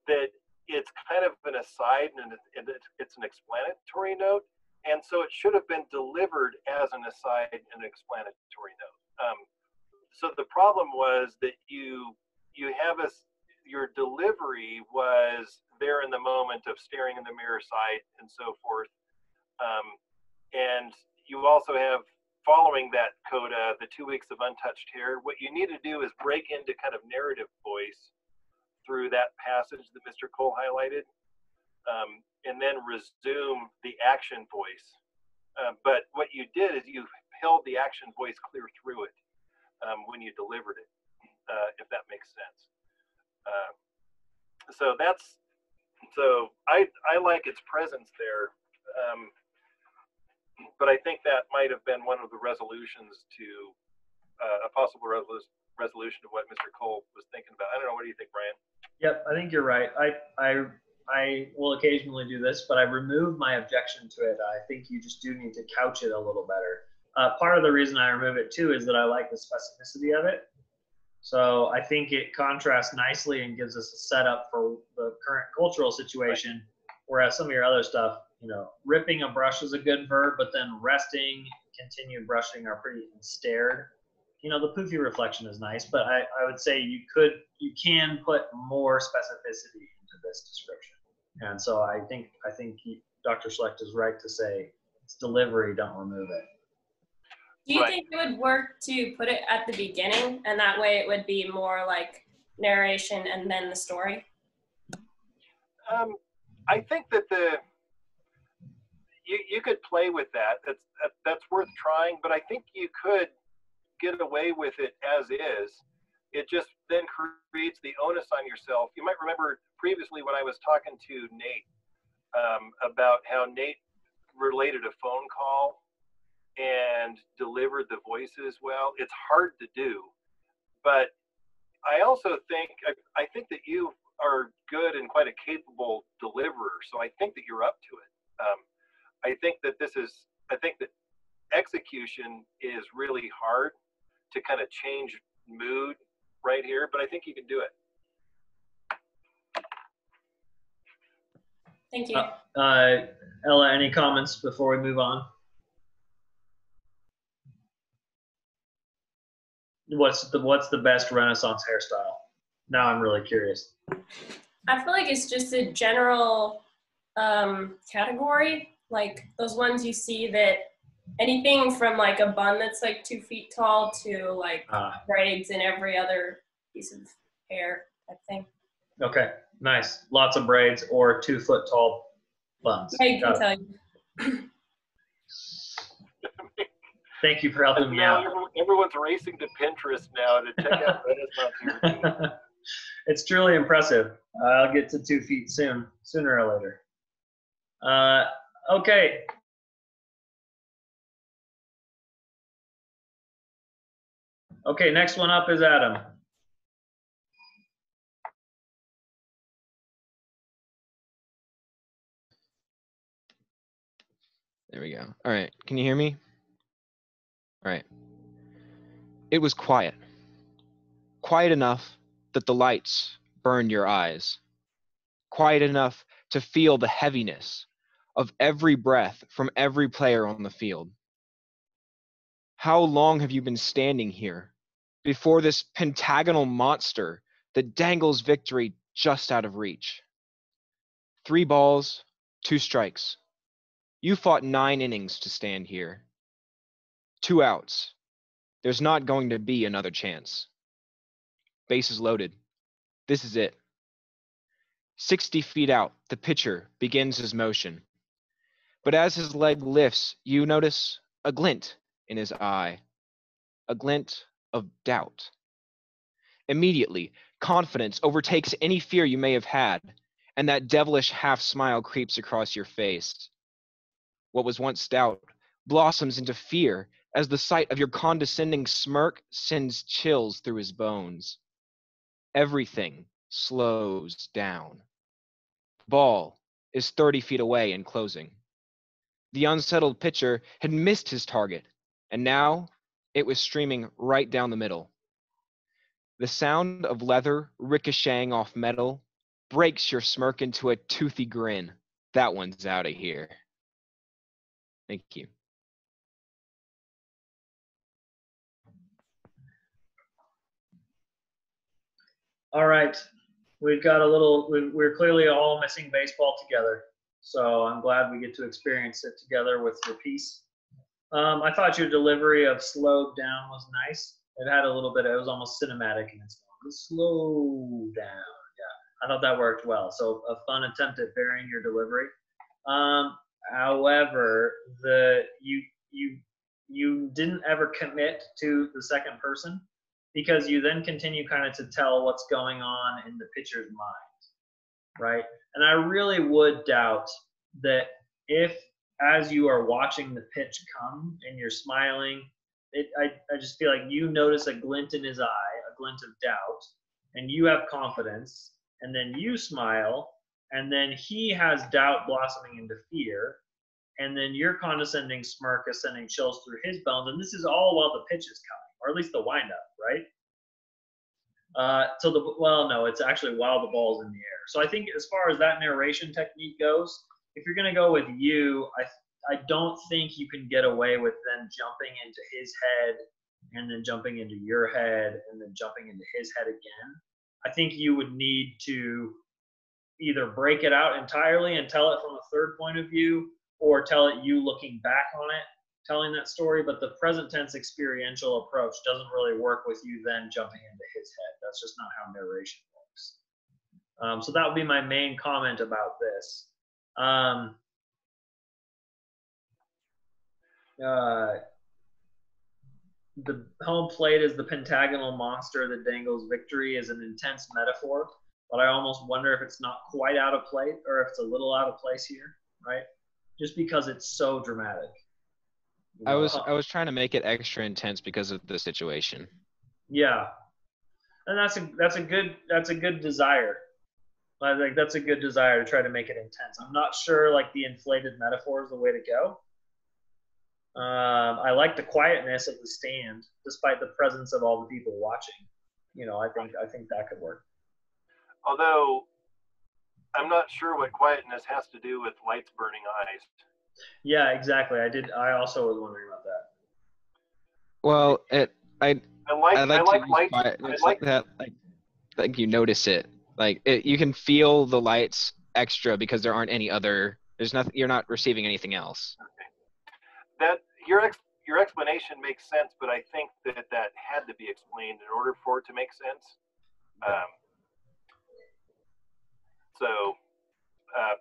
that it's kind of an aside and it's an explanatory note. And so it should have been delivered as an aside and explanatory note. Um, so the problem was that you you have a your delivery was there in the moment of staring in the mirror sight and so forth. Um, and you also have following that coda, the two weeks of untouched hair. What you need to do is break into kind of narrative voice through that passage that Mr. Kohl highlighted, um, and then resume the action voice. Uh, but what you did is you held the action voice clear through it um, when you delivered it, uh, if that makes sense. Uh, so that's so I I like its presence there, um, but I think that might have been one of the resolutions to uh, a possible resolution resolution of what Mr. Kohl was thinking about. I don't know. What do you think, Brian? Yep, I think you're right. I I I will occasionally do this, but I remove my objection to it. I think you just do need to couch it a little better. Uh, part of the reason I remove it too is that I like the specificity of it. So I think it contrasts nicely and gives us a setup for the current cultural situation. Right. Whereas some of your other stuff, you know, ripping a brush is a good verb, but then resting, continued brushing are pretty stared you know the poofy reflection is nice, but I, I would say you could you can put more specificity into this description. And so I think I think Dr. Schlect is right to say it's delivery, don't remove it. Do you Right. think it would work to put it at the beginning and that way it would be more like narration and then the story? Um, I think that the you you could play with that. That's that, that's worth trying, but I think you could get away with it as is. It just then creates the onus on yourself. You might remember previously when I was talking to Nate um, about how Nate related a phone call and delivered the voices well. It's hard to do, but I also think I, I think that you are good and quite a capable deliverer. So I think that you're up to it. Um, I think that this is, I think that execution is really hard to kind of change mood right here, but I think you can do it. Thank you. Uh, uh, Ella, any comments before we move on? What's the what's the best Renaissance hairstyle? Now I'm really curious. I feel like it's just a general um, category, like those ones you see that anything from like a bun that's like two feet tall to like Uh, braids in every other piece of hair type thing. okay, nice. Lots of braids or two foot tall buns. I Got can tell you. Thank you for helping me now out. everyone- everyone's racing to Pinterest now to check out Renaissance it's truly impressive. I'll get to two feet soon, sooner or later. Uh, okay. Okay, next one up is Adam. There we go. All right. Can you hear me? Right. It was quiet. Quiet enough that the lights burned your eyes. Quiet enough to feel the heaviness of every breath from every player on the field. How long have you been standing here before this pentagonal monster that dangles victory just out of reach? Three balls, two strikes. You fought nine innings to stand here. Two outs. There's not going to be another chance. Bases loaded. This is it. 60 feet out, the pitcher begins his motion. But as his leg lifts, you notice a glint in his eye, a glint of doubt. Immediately, confidence overtakes any fear you may have had, and that devilish half smile creeps across your face. What was once doubt blossoms into fear as the sight of your condescending smirk sends chills through his bones. Everything slows down. Ball is 30 feet away and closing. The unsettled pitcher had missed his target, and now it was streaming right down the middle. The sound of leather ricocheting off metal breaks your smirk into a toothy grin. That one's out of here. Thank you. All right, we've got a little. we- We're clearly all missing baseball together, so I'm glad we get to experience it together with your piece. Um, I thought your delivery of slowed down was nice. It had a little bit. It was almost cinematic in its tone. Slow down. Yeah, I thought that worked well. So a fun attempt at varying your delivery. Um, however, the you you you didn't ever commit to the second person because you then continue kind of to tell what's going on in the pitcher's mind, right? And I really would doubt that if, as you are watching the pitch come and you're smiling, it, I, I just feel like you notice a glint in his eye, a glint of doubt, and you have confidence, and then you smile, and then he has doubt blossoming into fear, and then your condescending smirk is sending chills through his bones, and this is all while the pitch is coming, or at least the windup, right? Uh, so the well, no, it's actually while the ball's in the air. So I think as far as that narration technique goes, if you're gonna go with you, I I don't think you can get away with then jumping into his head and then jumping into your head and then jumping into his head again. I think you would need to either break it out entirely and tell it from a third point of view or tell it you looking back on it telling that story but the present tense experiential approach doesn't really work with you then jumping into his head that's just not how narration works um, so that would be my main comment about this um, uh, the home plate is the pentagonal monster that dangles victory is an intense metaphor but I almost wonder if it's not quite out of place or if it's a little out of place here, right? Just because it's so dramatic. I was I was trying to make it extra intense because of the situation. Yeah, and that's a that's a good that's a good desire. I think that's a good desire to try to make it intense. I'm not sure like the inflated metaphor is the way to go. Um, I like the quietness of the stand, despite the presence of all the people watching. You know, I think I think that could work. Although I'm not sure what quietness has to do with lights burning eyes. Yeah, exactly. I did. I also was wondering about that. Well, it I I like I I like, like, lights. I like like that like like you notice it like it, you can feel the lights extra because there aren't any other there's nothing you're not receiving anything else that your ex, your explanation makes sense, but I think that that had to be explained in order for it to make sense. Um, so uh,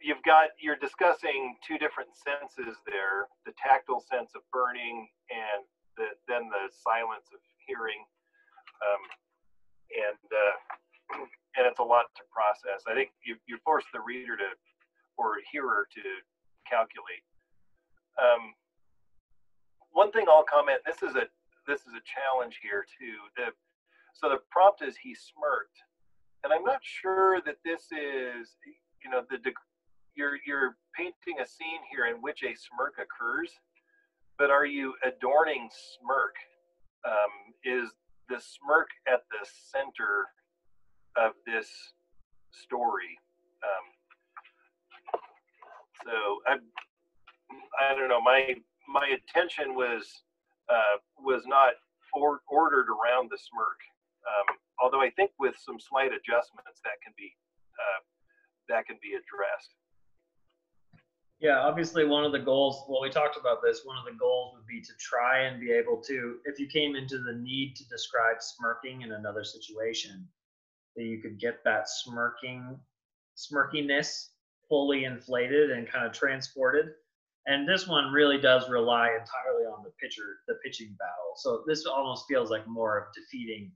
you've got you're discussing two different senses there: the tactile sense of burning, and the, then the silence of hearing. Um, and uh, and it's a lot to process. I think you you force the reader to or hearer to calculate. Um, one thing I'll comment. This is a this is a challenge here too. The so the prompt is he smirked, and I'm not sure that this is you know the you're you're painting a scene here in which a smirk occurs, but are you adorning smirk? Um, is the smirk at the center of this story? Um, so I I don't know my my attention was uh, was not or, ordered around the smirk. Um, although I think with some slight adjustments that can be uh, that can be addressed. Yeah, obviously one of the goals, well, we talked about this, one of the goals would be to try and be able to, if you came into the need to describe smirking in another situation, that you could get that smirking, smirkiness fully inflated and kind of transported. And this one really does rely entirely on the pitcher, the pitching battle. So this almost feels like more of defeating,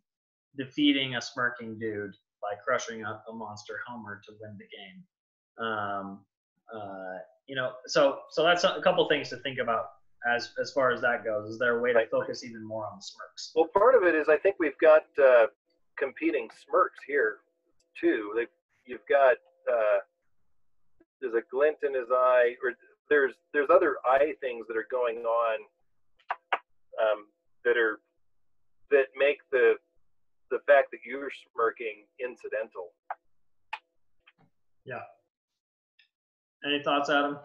defeating a smirking dude by crushing a, a monster homer to win the game. Um, uh, you know, so so that's a couple things to think about as as far as that goes. Is there a way to focus even more on the smirks? Well, part of it is I think we've got uh, competing smirks here too. Like you've got uh, there's a glint in his eye, or there's there's other eye things that are going on um, that are that make the the fact that you're smirking incidental. Yeah. Any thoughts, Adam?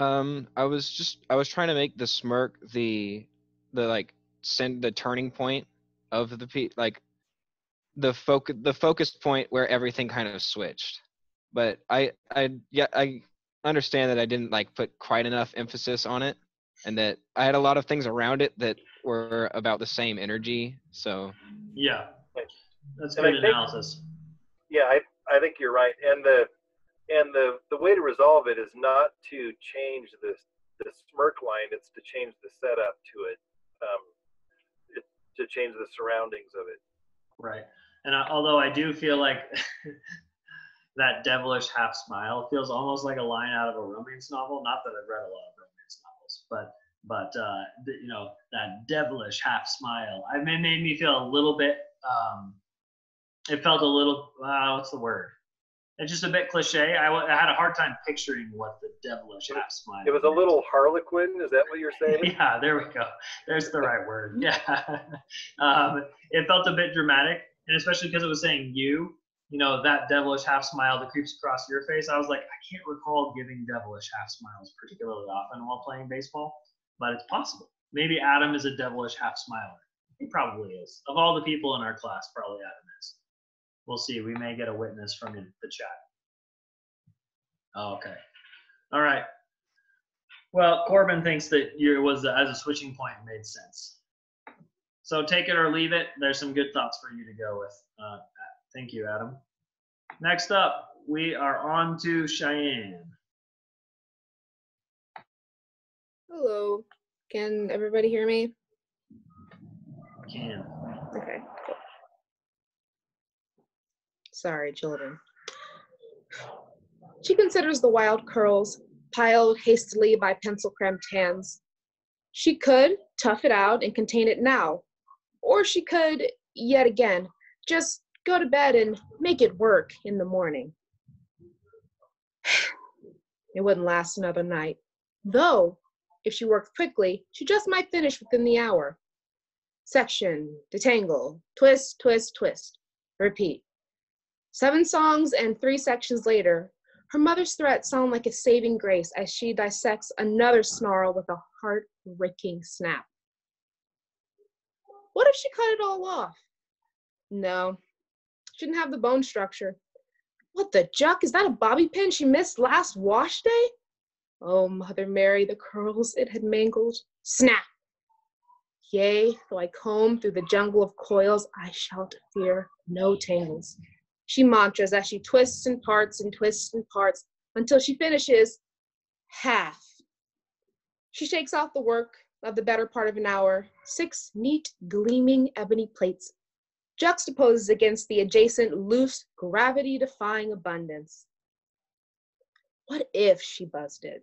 um i was just i was trying to make the smirk the the like send the turning point of the pe like the focus the focus point where everything kind of switched but i i yeah i understand that i didn't like put quite enough emphasis on it and that i had a lot of things around it that were about the same energy so Yeah. That's And I good think- analysis. Yeah, I I think you're right. And the and the the way to resolve it is not to change the the smirk line. It's to change the setup to it. Um, it to change the surroundings of it. Right. And I, although I do feel like that devilish half smile feels almost like a line out of a romance novel. Not that I've read a lot of romance novels, but but uh, you know that devilish half smile. I mean, made me feel a little bit. Um, it felt a little. Uh, what's the word? It's just a bit cliche. I, w- I had a hard time picturing what the devilish half smile. It was a little harlequin. Is that what you're saying? yeah, there we go. There's the right word. Yeah. um, it felt a bit dramatic, and especially because it was saying you, you know, that devilish half smile that creeps across your face. I was like, I can't recall giving devilish half smiles particularly often while playing baseball, but it's possible. maybe Adam is a devilish half smiler. He probably is. Of all the people in our class, probably Adam. We'll see. We may get a witness from the chat. Oh, okay. All right. Well, Corbin thinks that you was as a switching point made sense. So take it or leave it. There's some good thoughts for you to go with. Uh, thank you, Adam. Next up, we are on to Cheyenne. Hello. Can everybody hear me? Can. Okay. Cool. Sorry, children. She considers the wild curls piled hastily by pencil cramped hands. She could tough it out and contain it now, or she could, yet again, just go to bed and make it work in the morning. It wouldn't last another night, though, if she worked quickly, she just might finish within the hour. Section, detangle, twist, twist, twist, repeat. Seven songs and three sections later, her mother's threats sound like a saving grace as she dissects another snarl with a heart-wrenching snap. What if she cut it all off? No, she didn't have the bone structure. What the juck? Is that a bobby pin she missed last wash day? Oh, Mother Mary, the curls it had mangled. Snap! Yea, though I comb through the jungle of coils, I shall fear no tangles. She mantras as she twists and parts and twists and parts until she finishes half. She shakes off the work of the better part of an hour, six neat, gleaming ebony plates, juxtaposes against the adjacent loose, gravity defying abundance. What if she buzzed it?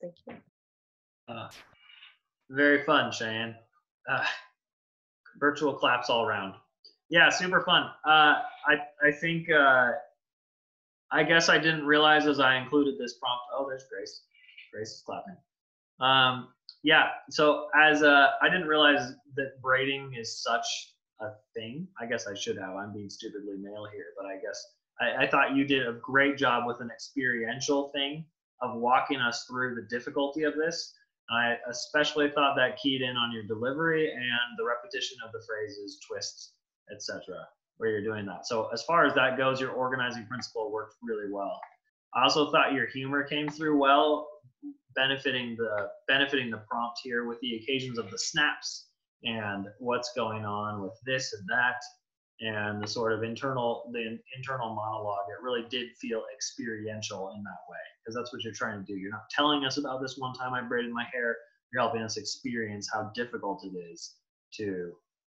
Thank you. Uh, very fun, Cheyenne. Uh, virtual claps all around yeah, super fun. Uh, I I think uh, I guess I didn't realize as I included this prompt. Oh, there's Grace. Grace is clapping. Um, yeah. So as uh, I didn't realize that braiding is such a thing. I guess I should have. I'm being stupidly male here, but I guess I, I thought you did a great job with an experiential thing of walking us through the difficulty of this. I especially thought that keyed in on your delivery and the repetition of the phrases twists etc., where you're doing that. So as far as that goes, your organizing principle worked really well. I also thought your humor came through well, benefiting the benefiting the prompt here with the occasions of the snaps and what's going on with this and that and the sort of internal the internal monologue it really did feel experiential in that way because that's what you're trying to do you're not telling us about this one time i braided my hair you're helping us experience how difficult it is to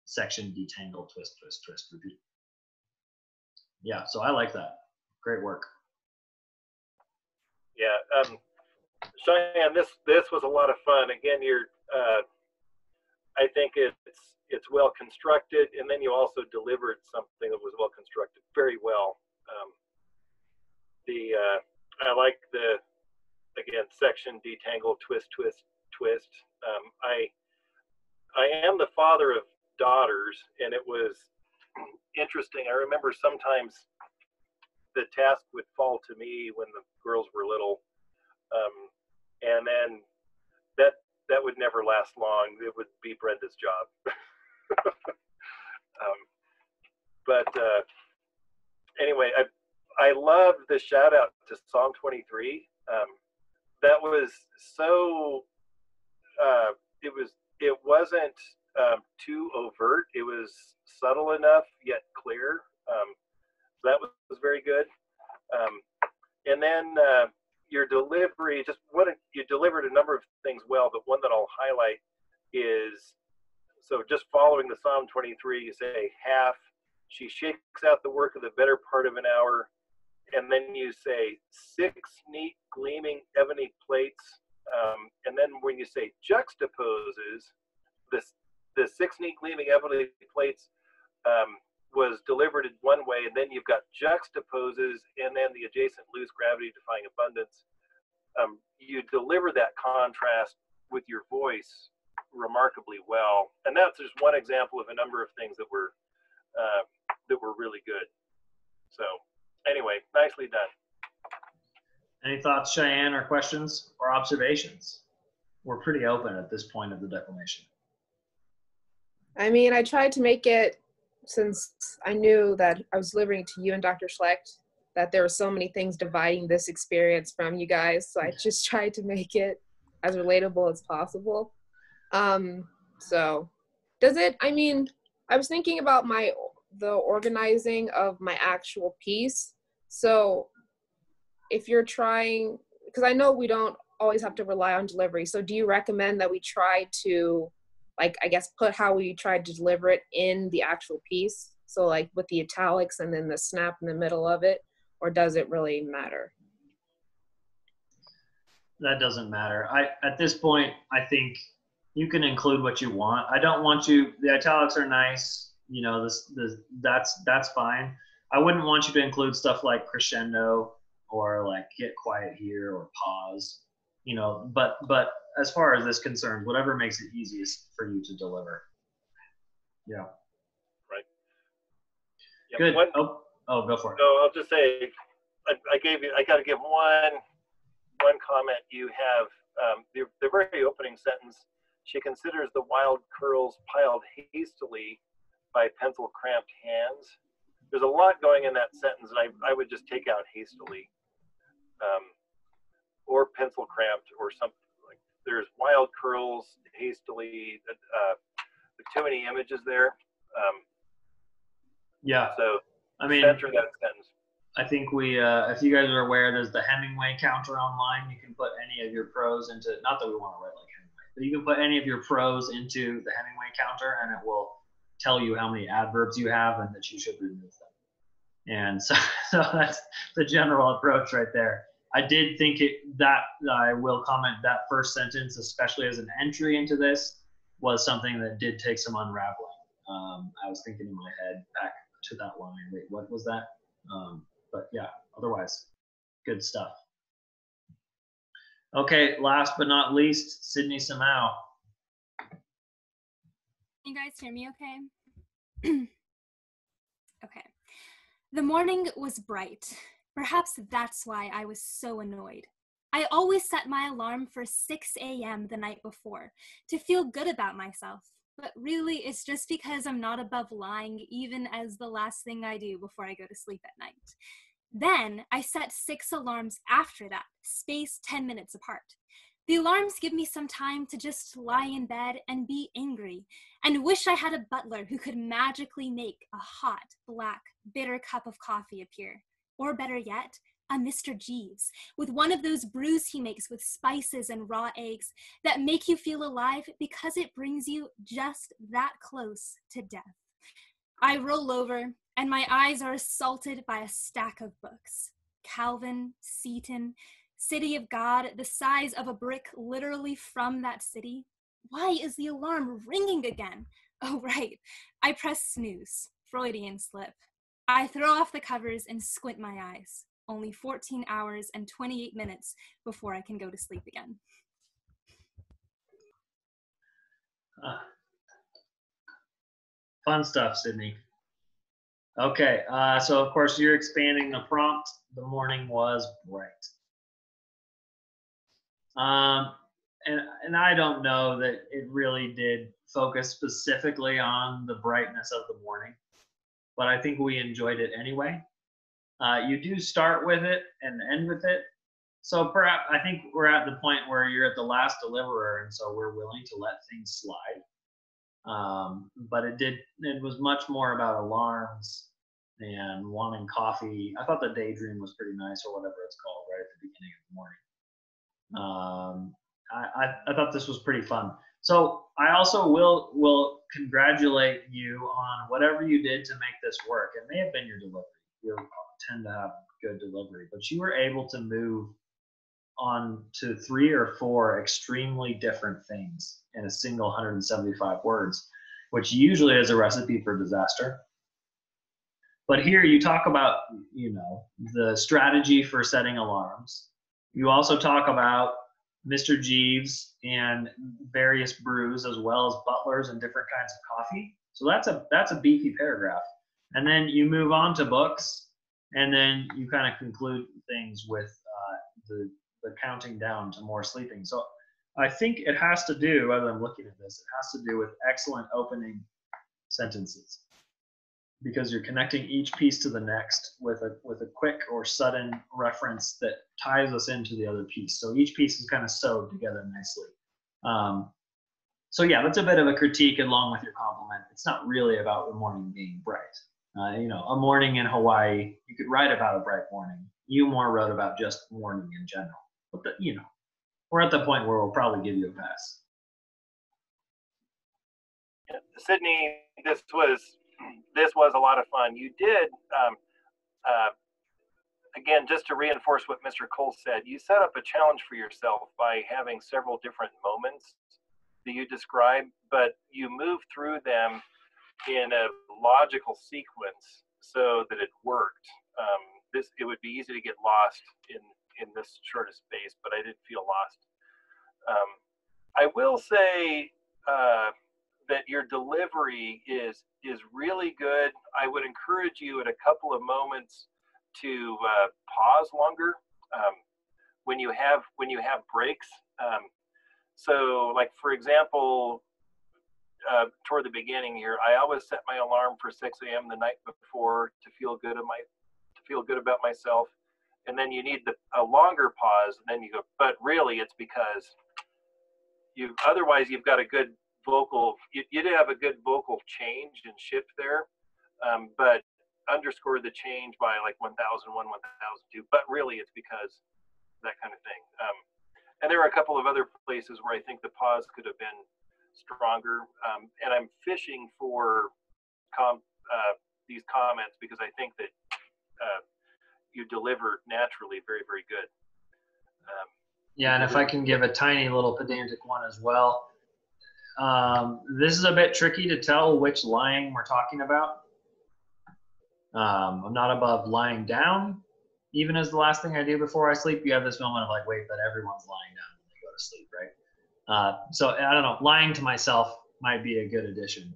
section, detangle, twist, twist, twist, repeat. Yeah, so I like that. Great work. Yeah, um, Cheyenne, this this was a lot of fun. Again, you're, uh, I think it's it's well constructed, and then you also delivered something that was well constructed very well. Um, the uh, I like the again section detangle twist twist twist. Um, I I am the father of daughters, and it was interesting. I remember sometimes the task would fall to me when the girls were little, um, and then that that would never last long. It would be Brenda's job. um, but uh, anyway, I I love the shout out to Psalm 23. Um, that was so. Uh, it was. It wasn't um, too overt. It was subtle enough yet clear. Um, so that was, was very good. Um, and then uh, your delivery, just what you delivered a number of things well, but one that I'll highlight is so just following the Psalm 23, you say half. She shakes out the work of the better part of an hour, and then you say six neat gleaming ebony plates. Um, and then when you say juxtaposes, this the six neat gleaming ebony plates um, was delivered in one way, and then you've got juxtaposes and then the adjacent loose gravity defying abundance. Um, you deliver that contrast with your voice remarkably well, and that's just one example of a number of things that were uh, that were really good. So, anyway, nicely done. Any thoughts, Cheyenne, or questions or observations? we're pretty open at this point of the declamation. I mean, I tried to make it since I knew that I was delivering to you and Dr. Schlect that there were so many things dividing this experience from you guys. So I just tried to make it as relatable as possible. Um, so does it, I mean, I was thinking about my, the organizing of my actual piece. So if you're trying, because I know we don't always have to rely on delivery. So do you recommend that we try to like I guess put how we tried to deliver it in the actual piece? So like with the italics and then the snap in the middle of it, or does it really matter? That doesn't matter. I at this point I think you can include what you want. I don't want you the italics are nice, you know, this this that's that's fine. I wouldn't want you to include stuff like crescendo or like get quiet here or pause you know but but as far as this concerns whatever makes it easiest for you to deliver. Yeah. Right. Yep. good. one, oh, oh go for it. No i'll just say i, I gave you i got to give one one comment. You have um, the, the very opening sentence she considers the wild curls piled hastily by pencil cramped hands. There's a lot going in that sentence and i, I would just take out hastily. Um, or pencil cramped or something. Like there's wild curls hastily uh, too many images there. Um, yeah. so i mean center that sentence. I think we uh, if you guys are aware there's the hemingway counter online. You can put any of your prose into not that we want to write like hemingway but you can put any of your prose into the hemingway counter and it will tell you how many adverbs you have and that you should remove them. And so, so that's the general approach right there I did think it that I will comment that first sentence, especially as an entry into this, was something that did take some unraveling. Um, I was thinking in my head back to that line. Wait, what was that? Um, but yeah, otherwise, good stuff. Okay, last but not least, Sydney Samau. You guys hear me okay? okay. The morning was bright. Perhaps that's why I was so annoyed. I always set my alarm for 6 a.m. the night before to feel good about myself. But really, it's just because I'm not above lying, even as the last thing I do before I go to sleep at night. Then I set six alarms after that, spaced 10 minutes apart. The alarms give me some time to just lie in bed and be angry and wish I had a butler who could magically make a hot, black, bitter cup of coffee appear. Or better yet, a Mr. Jeeves with one of those brews he makes with spices and raw eggs that make you feel alive because it brings you just that close to death. I roll over and my eyes are assaulted by a stack of books Calvin, Seton, City of God, the size of a brick literally from that city. Why is the alarm ringing again? Oh, right. I press snooze. Freudian slip. I throw off the covers and squint my eyes. Only 14 hours and 28 minutes before I can go to sleep again. Uh, fun stuff, Sydney. Okay, uh, so of course you're expanding the prompt. The morning was bright. Um, and, and I don't know that it really did focus specifically on the brightness of the morning but I think we enjoyed it anyway. Uh, you do start with it and end with it. So perhaps I think we're at the point where you're at the last deliverer, and so we're willing to let things slide. Um, but it did. It was much more about alarms and wanting coffee. I thought the daydream was pretty nice, or whatever it's called, right at the beginning of the morning. Um, I, I, I thought this was pretty fun. So I also will will congratulate you on whatever you did to make this work. It may have been your delivery. You tend to have good delivery, but you were able to move on to three or four extremely different things in a single 175 words, which usually is a recipe for disaster. But here you talk about, you know, the strategy for setting alarms. You also talk about Mr. Jeeves and various brews as well as butlers and different kinds of coffee. So that's a that's a beefy paragraph. And then you move on to books, and then you kind of conclude things with uh, the the counting down to more sleeping. So I think it has to do, as I'm looking at this, it has to do with excellent opening sentences because you're connecting each piece to the next with a with a quick or sudden reference that ties us into the other piece. So each piece is kind of sewed together nicely. Um, so yeah, that's a bit of a critique along with your compliment. It's not really about the morning being bright. Uh, you know, a morning in Hawaii, you could write about a bright morning. You more wrote about just morning in general. But the, you know, we're at the point where we'll probably give you a pass. Sydney, this was this was a lot of fun. You did, um, uh, again, just to reinforce what Mr. Kohl said, you set up a challenge for yourself by having several different moments that you describe, but you move through them in a logical sequence so that it worked. Um, this it would be easy to get lost in in this short space, but I didn't feel lost. Um, I will say. Uh, that your delivery is is really good. I would encourage you at a couple of moments to uh, pause longer um, when you have when you have breaks. Um, so, like for example, uh, toward the beginning here, I always set my alarm for 6 a.m. the night before to feel good of my to feel good about myself, and then you need the, a longer pause, and then you go. But really, it's because you otherwise you've got a good vocal, you, you did have a good vocal change and shift there, um, but underscore the change by like 1001, 1002. But really, it's because that kind of thing. Um, and there are a couple of other places where I think the pause could have been stronger. Um, and I'm fishing for com, uh, these comments because I think that uh, you deliver naturally very, very good. Um, yeah, and if I can give a tiny little pedantic one as well, um, this is a bit tricky to tell which lying we're talking about. Um, I'm not above lying down, even as the last thing I do before I sleep. You have this moment of like, wait, but everyone's lying down when they go to sleep, right? Uh, so I don't know. Lying to myself might be a good addition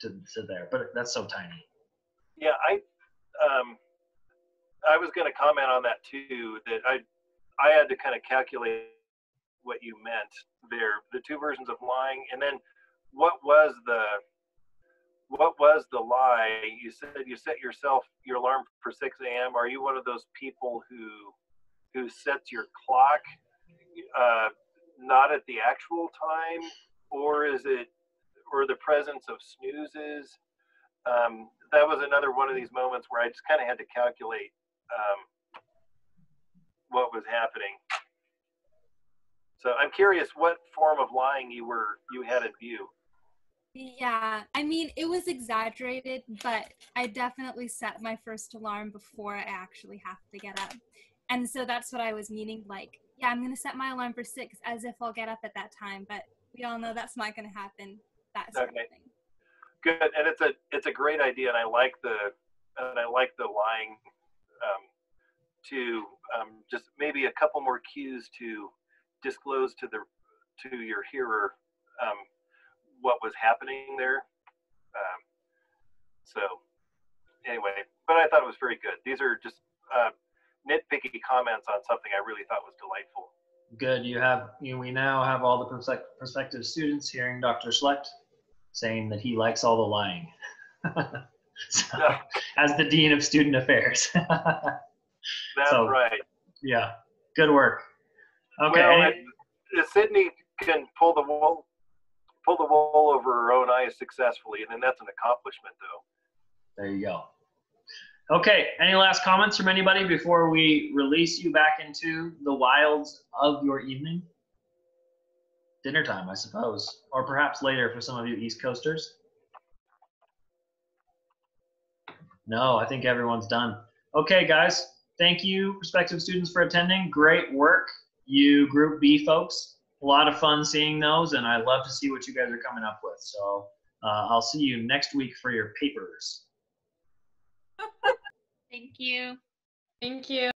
to, to there, but that's so tiny. Yeah, I um, I was going to comment on that too. That I I had to kind of calculate what you meant there, the two versions of lying, and then what was the what was the lie? You said you set yourself your alarm for 6 a.m. Are you one of those people who who sets your clock uh, not at the actual time, or is it or the presence of snoozes? Um, that was another one of these moments where I just kind of had to calculate um, what was happening. So I'm curious what form of lying you were you had in view. Yeah, I mean, it was exaggerated, but I definitely set my first alarm before I actually have to get up. And so that's what I was meaning. Like, yeah, I'm going to set my alarm for six as if I'll get up at that time, but we all know that's not going to happen. That sort okay. of thing. Good. And it's a, it's a great idea. And I like the, and I like the lying um, to um, just maybe a couple more cues to disclose to the to your hearer um, what was happening there. Um, so anyway, but I thought it was very good. These are just uh, nitpicky comments on something I really thought was delightful. Good. You have you, we now have all the prospective students hearing Dr. Schlect saying that he likes all the lying. so, as the dean of student affairs. That's so, right. Yeah. Good work. Okay. Well, Sydney can pull the wool pull the wool over her own eyes successfully, and then that's an accomplishment, though. There you go. Okay. Any last comments from anybody before we release you back into the wilds of your evening? Dinner time, I suppose, or perhaps later for some of you East Coasters. No, I think everyone's done. Okay, guys. Thank you, prospective students, for attending. Great work you Group B folks. A lot of fun seeing those, and I love to see what you guys are coming up with. So uh, I'll see you next week for your papers. Thank you. Thank you.